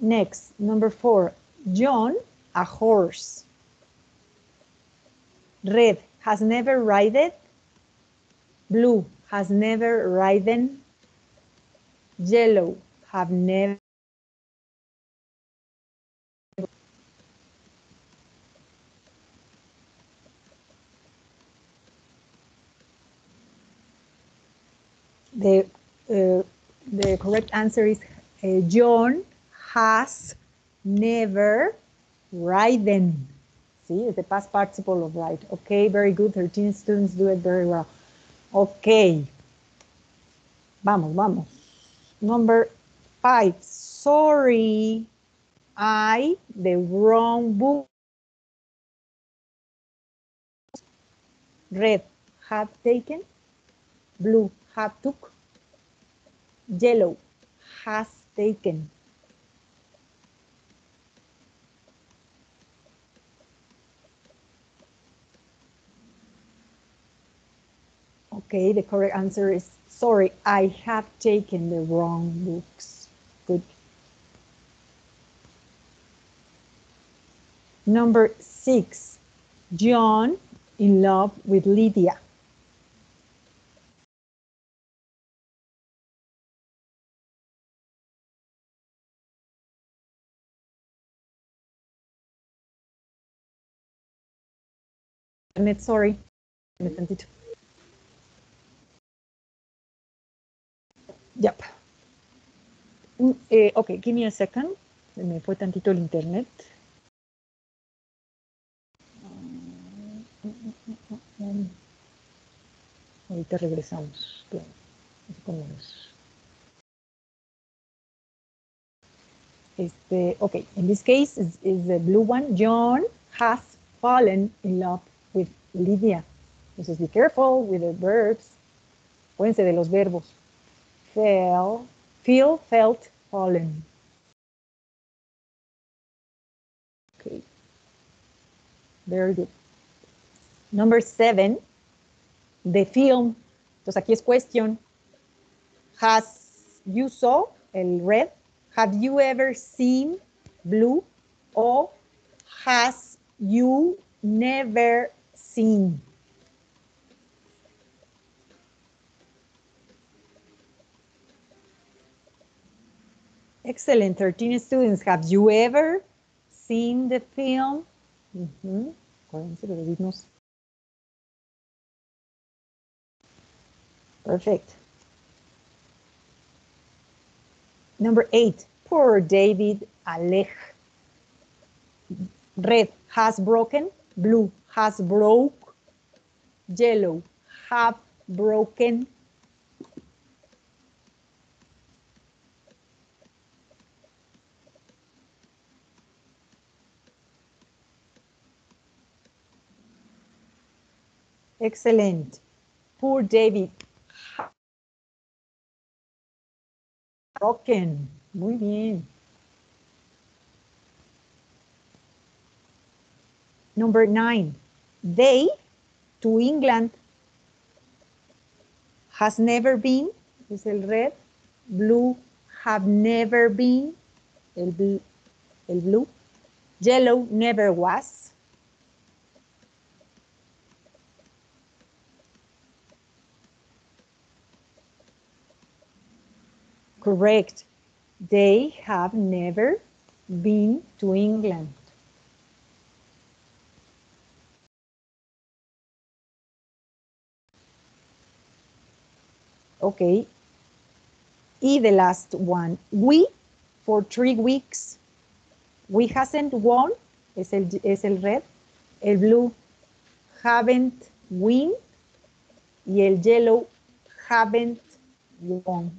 Next, number four, John, a horse. Red, has never ridden. Blue, has never ridden. Yellow, have never. The, uh, the correct answer is uh, John has never ridden. See, it's the past participle of ride. Okay, very good. 13 students do it very well. Okay. Vamos, vamos. Number five. Sorry, I the wrong book. Red, have taken. Blue, have took. Yellow, has taken. Okay, the correct answer is sorry, I have taken the wrong books. Good. Number six, John in love with Lydia. Internet, sorry. Dame tantito. Yep. Mm, eh, okay, give me a second. Se me fue tantito el internet. Ahorita regresamos. Este, okay, in this case is, is the blue one. John has fallen in love Lydia. Entonces, be careful with the verbs. Acuérdense de los verbos. Fell, feel, felt, fallen. Okay. Very good. Number seven, the film. Entonces aquí es question. Has you saw el red? Have you ever seen blue? Or has you never seen? Excellent. 13 students. Have you ever seen the film? Mm-hmm. De decirnos. Perfect. Number eight. Poor David Alej. Red has broken. Blue has broke. Yellow have broken. Excellent. Poor David. Broken. Muy bien. Number nine. They to England has never been. is el red. Blue have never been. El, el blue. Yellow never was. Correct. They have never been to England. Okay. Y the last one. We, for three weeks, we hasn't won, es el, es el red. El blue haven't win y el yellow haven't won.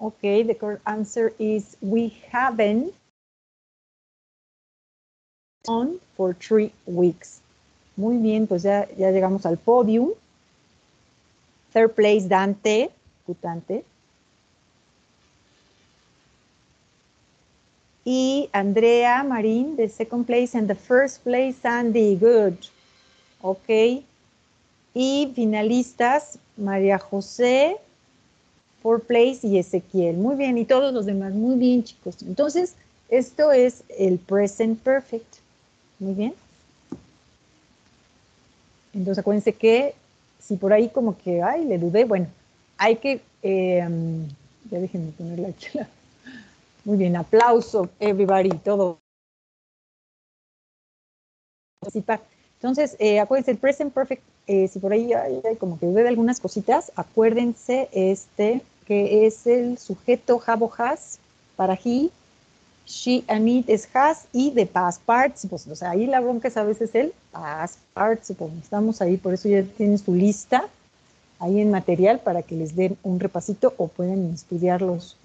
Okay, the correct answer is we haven't on for three weeks. Muy bien, pues ya, ya llegamos al podium. Third place, Dante. Dante. Y Andrea Marín, the second place, and the first place, Sandy. Good. Ok. Y finalistas, María José, fourth place, y Ezequiel. Muy bien, y todos los demás. Muy bien, chicos. Entonces, esto es el present perfect. Muy bien. Entonces, acuérdense que si por ahí como que, ay, le dudé, bueno, hay que, eh, ya déjenme ponerla aquí. Muy bien, aplauso, everybody, todo. Entonces, eh, acuérdense, el present perfect, eh, si por ahí hay, como que dudé de algunas cositas, acuérdense este, que es el sujeto have has para he, she and it es has y de past participles. O sea, ahí la bronca es a veces el past participle. Estamos ahí, por eso ya tienen su lista ahí en material para que les den un repasito o pueden estudiarlos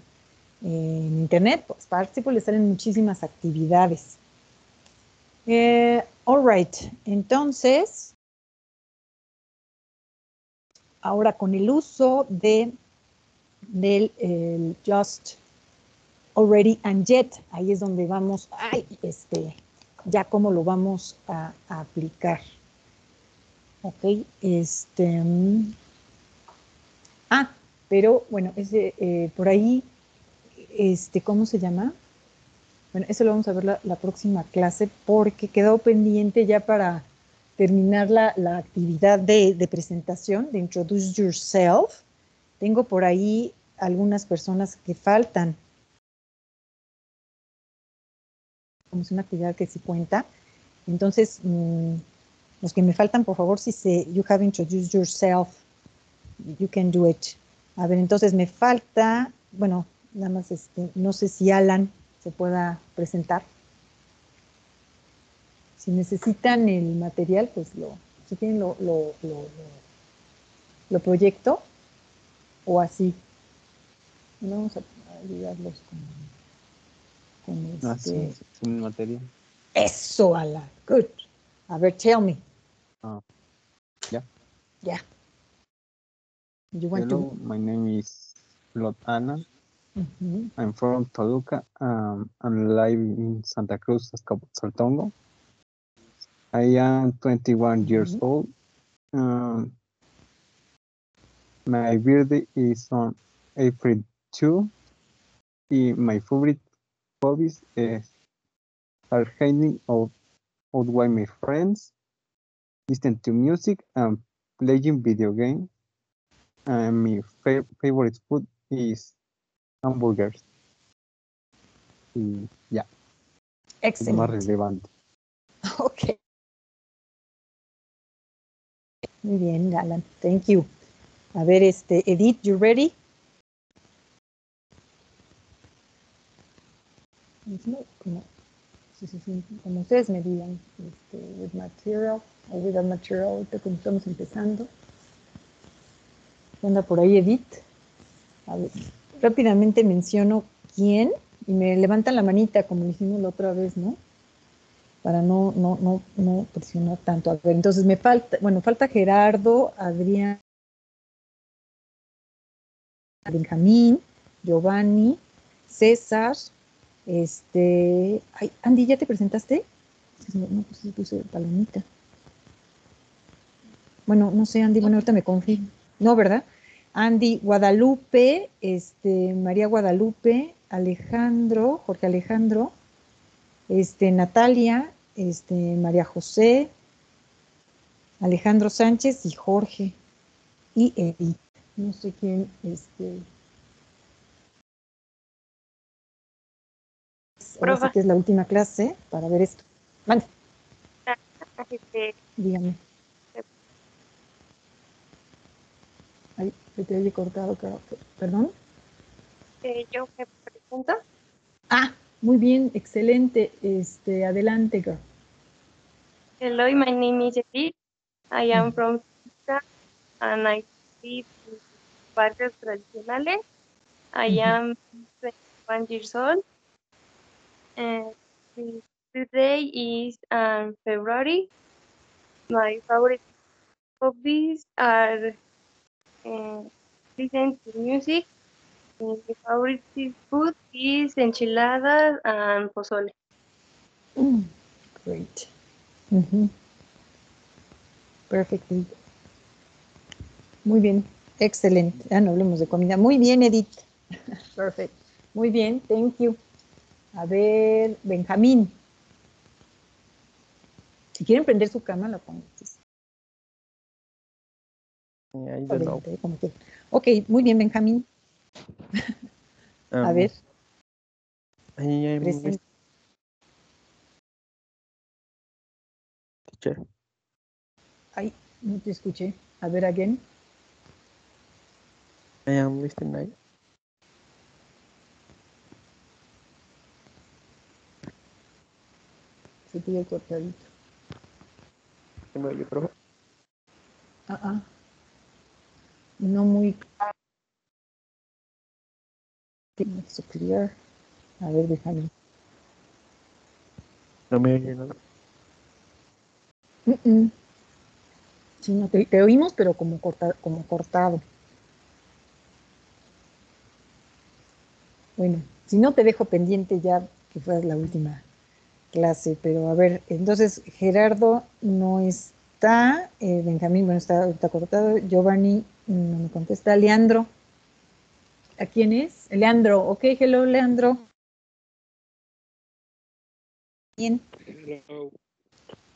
en internet. Pues participle les salen muchísimas actividades. Eh, all right, entonces, ahora con el uso de del el just already and yet, ahí es donde vamos, ay, este, ya cómo lo vamos a, aplicar. Ok, este, mm, ah, pero bueno, ese, eh, por ahí, este, ¿cómo se llama? Bueno, eso lo vamos a ver la, la próxima clase porque quedó pendiente ya para terminar la, la actividad de, de presentación, de Introduce Yourself. Tengo por ahí algunas personas que faltan. Como es una actividad que sí cuenta. Entonces, mmm, los que me faltan, por favor, si se, you have introduced yourself, you can do it. A ver, entonces me falta, bueno, nada más, este, no sé si Alan se pueda presentar. Si necesitan el material, pues lo, si tienen lo, lo, lo, lo, lo proyecto o así. Vamos a ayudarlos con con este... Ah, sí, sin material. Eso, Ala. Good. A ver, tell me. Ah, yeah. Yeah. You want Hello, to... my name is Lot Anna. Mhm. I'm from Toluca. Um, I'm live in Santa Cruz, Saltongo. I am 21 years old. Um, my birthday is on April 2. Y my favorite hobbies is are hanging out, out with my friends, listen to music, and playing video games. And my fa- favorite food is hamburgers. Y ya. Es lo más relevante. Ok. Muy bien, Alan. Thank you. A ver, este, Edith, you ready? No, como, como ustedes me digan, este, with material o without material, ahorita como estamos empezando. Anda por ahí Edith. A ver, rápidamente menciono quién y me levantan la manita como hicimos la otra vez, ¿no? Para no, no, no, no presionar tanto. A ver, entonces me falta, bueno, falta Gerardo, Adrián, Benjamín, Giovanni, César, este, ay, Andy, ¿ya te presentaste? No, puse, puse palomita. Bueno, no sé, Andy, bueno, ahorita me confirmo. No, ¿verdad? Andy, Guadalupe, este, María Guadalupe, Alejandro, Jorge Alejandro, este, Natalia, este, María José, Alejandro Sánchez y Jorge. Y Edith. No sé quién, este. Ahora sí que es la última clase para ver esto. Este, dígame. Ay, se te oye cortado, que- ¿Perdón? Eh, yo me presento. Ah, muy bien, excelente. Este, adelante, girl. Hello, my name is Edith. I am from Suiza and I live in parques tradicionales. I am 21 years old. The- today is um, February. My favorite hobbies are uh, listen to music. And my favorite food is enchiladas and pozole. Mm, great. Ujú. Perfectly. Muy bien, excelente. Ya no hablemos de comida. Muy bien, Edith. Perfect. Muy bien, thank you. A ver, Benjamín. Si quieren prender su cama, la pongo. Ok, muy bien, Benjamín. A Um, ver, teacher. Ay, no te escuché. A ver, again. I am listening. Oye cortadito. ¿Se me oye, profe? Ah, ah. No muy. So clear. A ver, Benjamín. No me oye nada. Mm, mm. Sí, no, te, te oímos, pero como, corta, como cortado. Bueno, si no te dejo pendiente ya que fue la última clase, pero a ver, entonces Gerardo no está, eh, Benjamín, bueno, está, está cortado, Giovanni no me contesta, Leandro, ¿a quién es? Leandro, ok, hello, Leandro. Bien,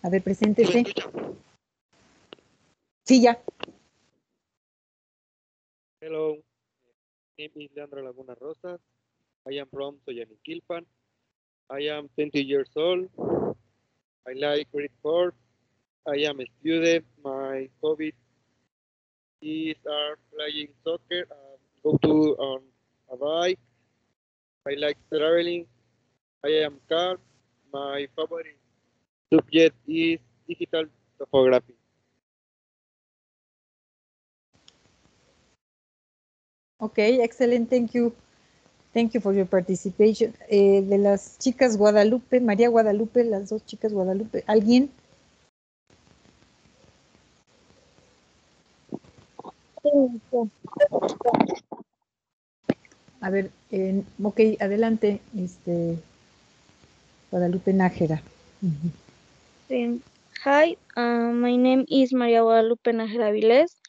a ver, preséntese. Sí, ya. Hello, my name Leandro Laguna Rosas. I am from Soyaniquilpan. I am 20 years old. I like read sports. I am a student. My hobby is are playing soccer and go to on a bike. I like traveling. I am calm. My favorite subject is digital topography. Okay, excellent. Thank you. Thank you for your participation. Eh, de las chicas Guadalupe, María Guadalupe, las dos chicas Guadalupe, ¿alguien? A ver, eh, ok, adelante, este, Guadalupe Nájera. Hi, uh, my name is Maria Guadalupe Nájera Viles.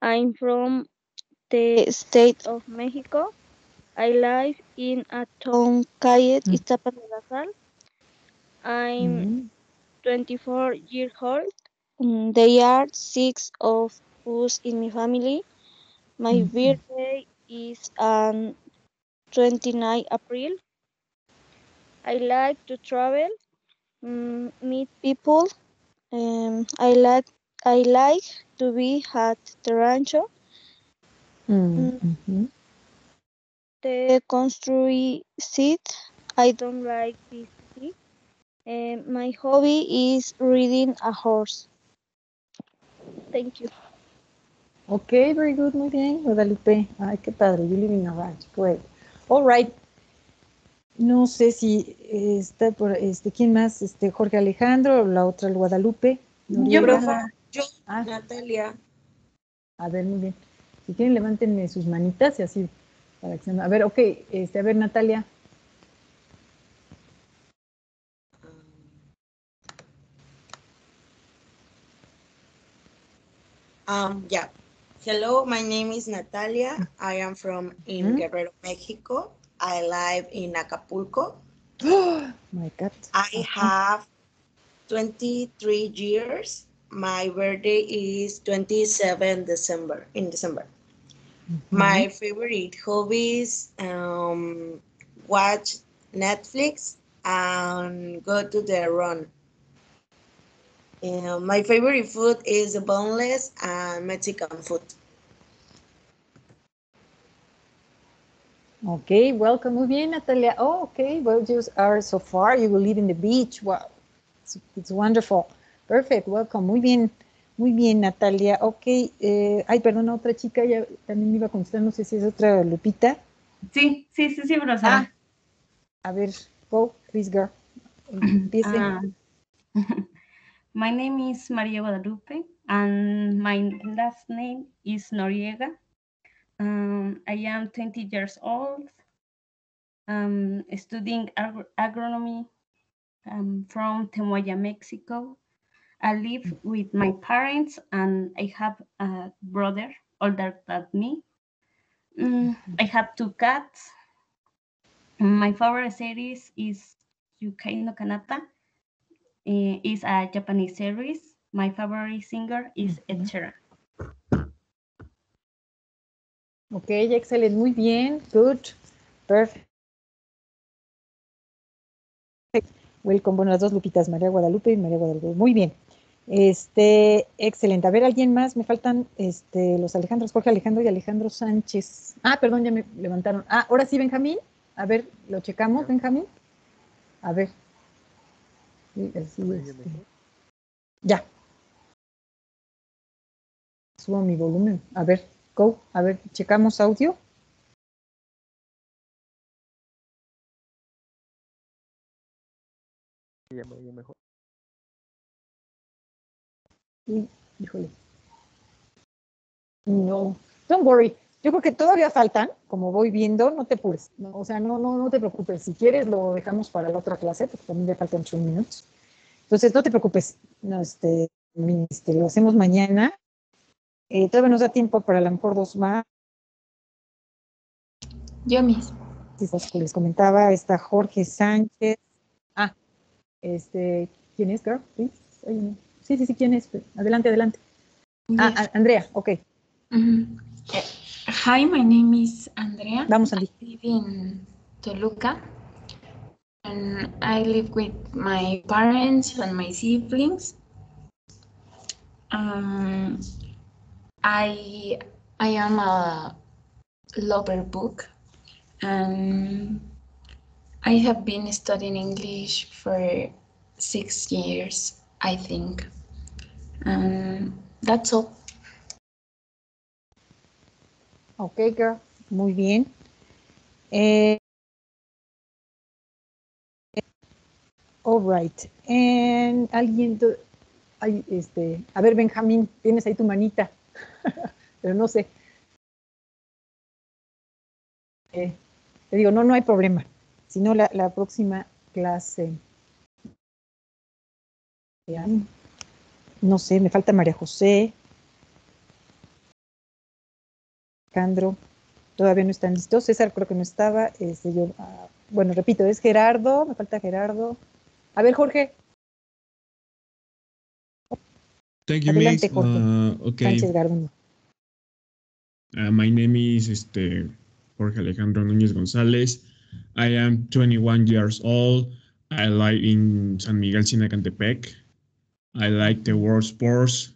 I'm from the state of Mexico. I live in a town called de. I'm 24 years old. Mm, There are six of us in my family. My Mhm. birthday is on 29 April. I like to travel, mm, meet people. Um, I like I like to be at the rancho. Mm, ujú. The country seat. I don't like this city. Um, my hobby is reading a horse. Thank you. Ok, very good, muy bien, Guadalupe. Ay, qué padre, you live in a ranch. Great. All right. No sé si eh, está por, este, ¿quién más? Este, Jorge Alejandro, o la otra, el Guadalupe. Yo, profe, yo, Ah. Natalia. A ver, muy bien. Si quieren, levántenme sus manitas y así. Para que se... A ver, ok, este, a ver, Natalia. Um, yeah. Hello, my name is Natalia. I am from in Mhm. Guerrero, Mexico. I live in Acapulco. My God. I have 23 years. My birthday is 27 December in December. My favorite hobbies um, watch Netflix and go to the run. Uh, my favorite food is boneless and Mexican food. Okay, welcome. Muy bien, Natalia. Oh, okay. Well, you are so far. You will live in the beach. Wow, it's, it's wonderful. Perfect. Welcome. Muy bien. Muy bien, Natalia. Ok. Eh, ay, perdona, otra chica ya también me iba a contestar. No sé si es otra Lupita. Sí, sí, sí, sí, profesora. Ah, a ver, go, please, girl. Empiece. Ah, my name is Maria Guadalupe, and my last name is Noriega. Um, I am 20 years old, um, studying ag agronomy um, from Temoya, Mexico. I live with my parents and I have a brother older than me. Mm, I have two cats. My favorite series is Yukai no Kanata. Eh, is a Japanese series. My favorite singer is Ed Sheeran. Ok, excelente, muy bien, good, perfect. Welcome, bueno, las dos Lupitas, María Guadalupe y María Guadalupe. Muy bien. Este, excelente. A ver, ¿alguien más? Me faltan este, los Alejandros, Jorge Alejandro y Alejandro Sánchez. Ah, perdón, ya me levantaron. Ah, ahora sí, Benjamín. A ver, ¿lo checamos, Benjamín? A ver. Sí, así, este. Ya. Subo mi volumen. A ver, go. A ver, checamos audio. Ya me mejor. Híjole. No, don't worry. Yo creo que todavía faltan, como voy viendo, no te apures. No, o sea, no, no, no te preocupes. Si quieres, lo dejamos para la otra clase, porque también le faltan ocho minutos. Entonces, no te preocupes. No, este, este, lo hacemos mañana. Eh, todavía nos da tiempo para a lo mejor dos más. Yo mismo. Les comentaba, está Jorge Sánchez. Ah, este, ¿quién es, girl? Please? Sí, sí, sí, ¿quién es? Adelante, adelante. Ah, Yes. a- Andrea, ok. Mhm. Eh, Hi, my name is Andrea. Vamos, Andy. I live in Toluca. And I live with my parents and my siblings. Um, I I am a lover book, and I have been studying English for six years, I think. And that's all. Ok, girl. Muy bien. Eh, all right. And alguien, ay, este, a ver, Benjamín, tienes ahí tu manita, pero no sé. Eh, te digo, no, no hay problema. Si no, la próxima clase. No sé, me falta María José. Alejandro, todavía no están listos. César creo que no estaba. Este, yo, ah, bueno, repito, es Gerardo, me falta Gerardo. A ver, Jorge. Thank you, Adelante. Jorge. Uh, okay. Sánchez Garduño. Uh, my name is este, Jorge Alejandro Núñez González. I am 21 years old. I live in San Miguel Sinacantepec. I like the world sports.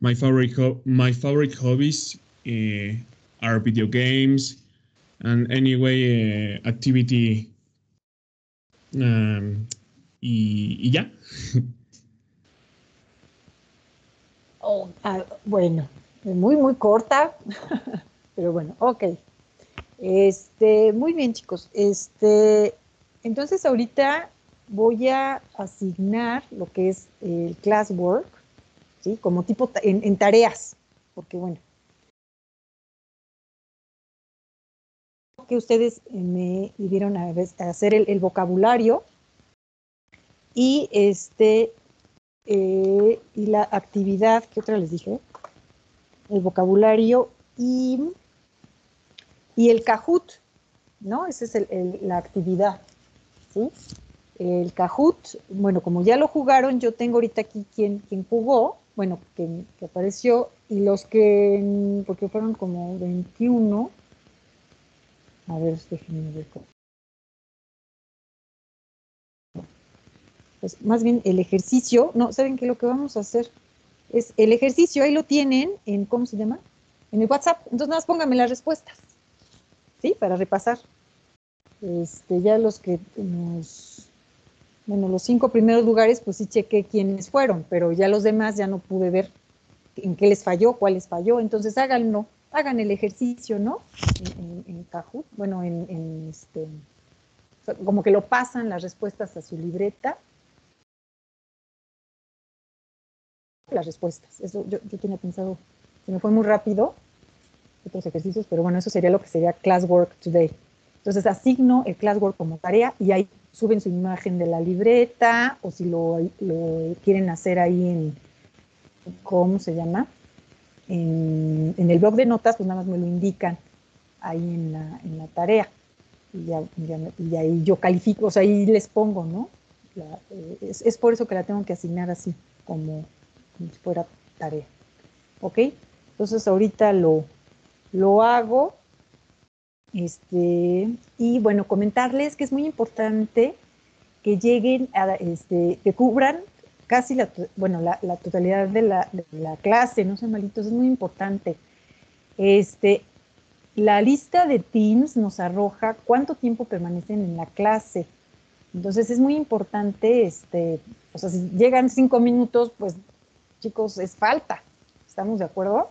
My favorite ho- my favorite hobbies uh, are video games and anyway uh, activity. Um, y, y ya. Oh, ah, bueno, muy, muy corta, pero bueno, ok. Este, muy bien, chicos. Este, entonces ahorita voy a asignar lo que es el classwork, ¿sí? Como tipo en, tareas, porque bueno. Que ustedes eh, me dieron a, hacer el, el vocabulario y este eh, y la actividad, ¿qué otra les dije? El vocabulario y, y el Kahoot, ¿no? Esa es la actividad, ¿sí? El Kahoot, bueno, como ya lo jugaron, yo tengo ahorita aquí quien, jugó, bueno, que, que apareció, y los que, porque fueron como 21, a ver, déjenme ver. cómo- Pues más bien el ejercicio, no, ¿saben qué? Lo que vamos a hacer es el ejercicio, ahí lo tienen en, ¿cómo se llama? En el WhatsApp, entonces nada más pónganme las respuestas. ¿sí? Para repasar. Este, ya los que nos, bueno, los cinco primeros lugares, pues sí chequé quiénes fueron, pero ya los demás ya no pude ver en qué les falló, cuál les falló, entonces háganlo, hagan el ejercicio, ¿no? En, en, Kahoot, bueno, en, este, como que lo pasan las respuestas a su libreta. Las respuestas, eso yo, yo tenía pensado, se me fue muy rápido, otros ejercicios, pero bueno, eso sería lo que sería Classwork Today. Entonces asigno el Classwork como tarea y ahí suben su imagen de la libreta o si lo, quieren hacer ahí en, ¿cómo se llama? En, en, el blog de notas, pues nada más me lo indican ahí en la, en la tarea. Y, ya, y, ahí yo califico, o sea, ahí les pongo, ¿no? Eh, es, es, por eso que la tengo que asignar así, como, como si fuera tarea. ¿Ok? Entonces ahorita lo, lo hago. Este, y bueno, comentarles que es muy importante que lleguen a, este, que cubran casi la, bueno, la, totalidad de la, de la, clase, no sean malitos, es muy importante. Este, la lista de teams nos arroja cuánto tiempo permanecen en la clase. Entonces es muy importante, este, o sea, si llegan cinco minutos, pues chicos, es falta. ¿Estamos de acuerdo?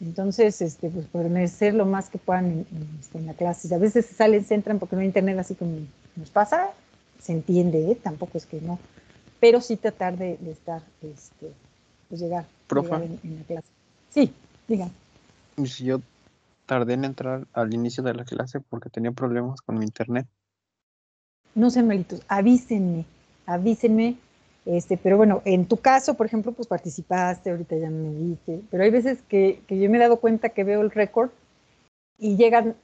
Entonces, este, pues permanecer lo más que puedan en, en, este, en, la clase. A veces salen, se entran porque no hay internet, así como nos pasa, se entiende, ¿eh? tampoco es que no. Pero sí tratar de, de estar, este, pues llegar, llegar en, en, la clase. Sí, digan. Si yo tardé en entrar al inicio de la clase porque tenía problemas con mi internet. No sean malitos, avísenme, avísenme este, pero bueno, en tu caso, por ejemplo, pues participaste, ahorita ya me viste, pero hay veces que, que yo me he dado cuenta que veo el récord y llegan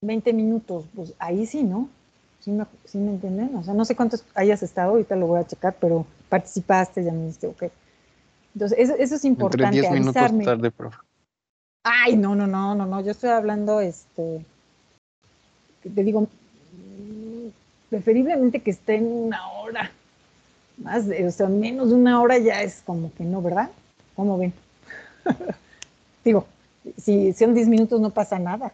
20 minutos, pues ahí sí, ¿no? ¿Sí me, ¿Sí me entienden? O sea, no sé cuántos hayas estado, ahorita lo voy a checar, pero participaste, ya me viste, ok. Entonces, eso, eso es importante, Entre 10 minutos avisarme. tarde, profe. Ay, no, no, no, no, no, yo estoy hablando, este, te digo, preferiblemente que esté en una hora, más de, o sea, menos de una hora ya es como que no, ¿verdad? ¿Cómo ven? Digo, si son 10 minutos no pasa nada.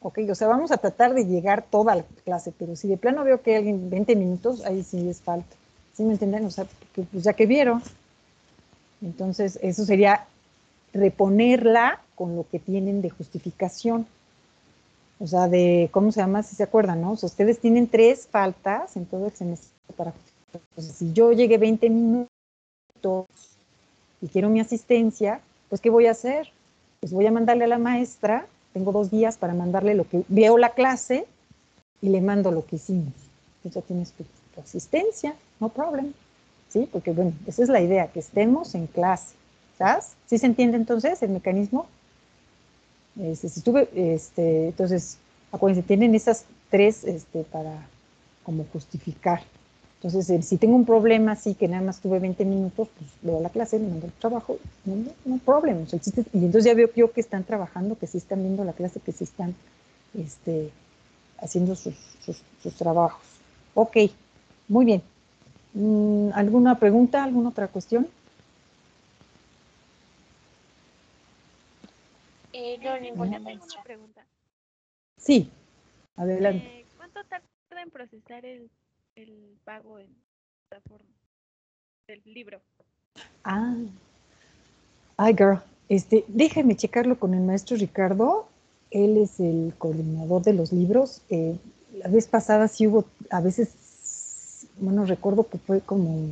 Ok, o sea, vamos a tratar de llegar toda la clase, pero si de plano veo que alguien 20 minutos, ahí sí es falta. ¿Sí me entienden? O sea, pues ya que vieron. Entonces, eso sería reponerla con lo que tienen de justificación. O sea, de, ¿cómo se llama? Si se acuerdan, ¿no? O sea, ustedes tienen tres faltas en todo el semestre para justificar si yo llegué 20 minutos y quiero mi asistencia, pues ¿qué voy a hacer? Pues voy a mandarle a la maestra, tengo dos días para mandarle lo que veo la clase y le mando lo que hicimos. Entonces ya tienes tu, asistencia, no problem. ¿Sí? Porque bueno, esa es la idea, que estemos en clase. ¿Sabes? ¿Sí se entiende entonces el mecanismo? Este, si estuve, este, entonces, acuérdense, tienen esas tres este, para como justificar. Entonces, eh, si tengo un problema así que nada más tuve 20 minutos, pues veo la clase, me mando el trabajo, no, no, no problema. O sea, y entonces ya veo yo que están trabajando, que sí están viendo la clase, que sí están este, haciendo sus, sus, sus trabajos. Ok, muy bien. Mm, ¿Alguna pregunta, alguna otra cuestión? Eh, no, ninguna maestra. pregunta. Sí, adelante. Eh, ¿Cuánto tarda en procesar el el pago en plataforma del libro. Ah, ay, girl, este, déjame checarlo con el maestro Ricardo. Él es el coordinador de los libros. Eh, la vez pasada sí hubo, a veces, bueno, recuerdo que fue como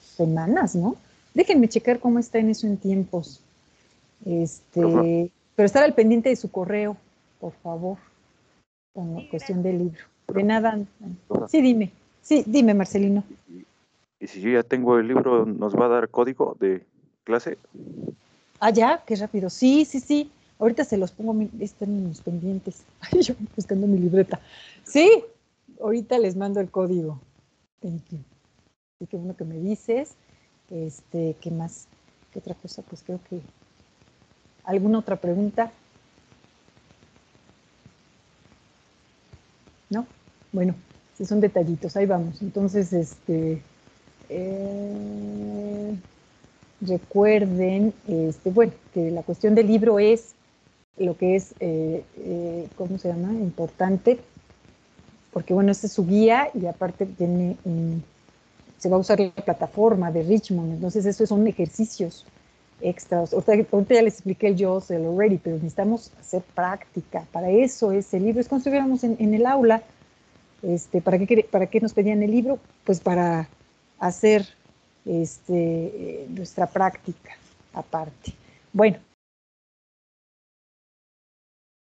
semanas, ¿no? Déjenme checar cómo está en eso en tiempos. Este, pero estar al pendiente de su correo, por favor, con la cuestión del libro. De nada. Sí, dime. Sí, dime, Marcelino. Y si yo ya tengo el libro, ¿nos va a dar código de clase? Ah, ya, qué rápido. Sí, sí, sí. Ahorita se los pongo, están en mis pendientes. Ay, yo buscando mi libreta. Sí, ahorita les mando el código. Thank you. Así que bueno que me dices. Este, ¿qué más? ¿Qué otra cosa? Pues creo que. ¿Alguna otra pregunta? ¿No? Bueno, son detallitos, ahí vamos. Entonces, este, eh, recuerden, este, bueno, que la cuestión del libro es lo que es, eh, eh, ¿cómo se llama? Importante, porque bueno, es su guía y aparte tiene un, se va a usar la plataforma de Richmond, entonces estos son ejercicios extras. Ahorita, ahorita ya les expliqué el yo el already, pero necesitamos hacer práctica. Para eso ese libro es como si estuviéramos en el aula. Este, ¿para, qué, ¿Para qué nos pedían el libro? Pues para hacer este, eh, nuestra práctica aparte. Bueno,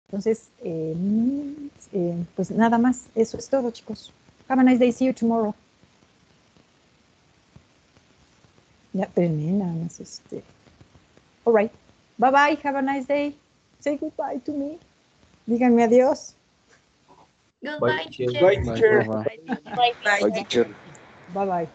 entonces, eh, eh, pues nada más, eso es todo, chicos. Have a nice day, see you tomorrow. Ya, espérenme, nada más este. All right. Bye bye, have a nice day. Say goodbye to me. Díganme adiós. Goodbye, teacher. Bye, teacher. Bye, Bye, bye. Bye, teacher. Bye bye.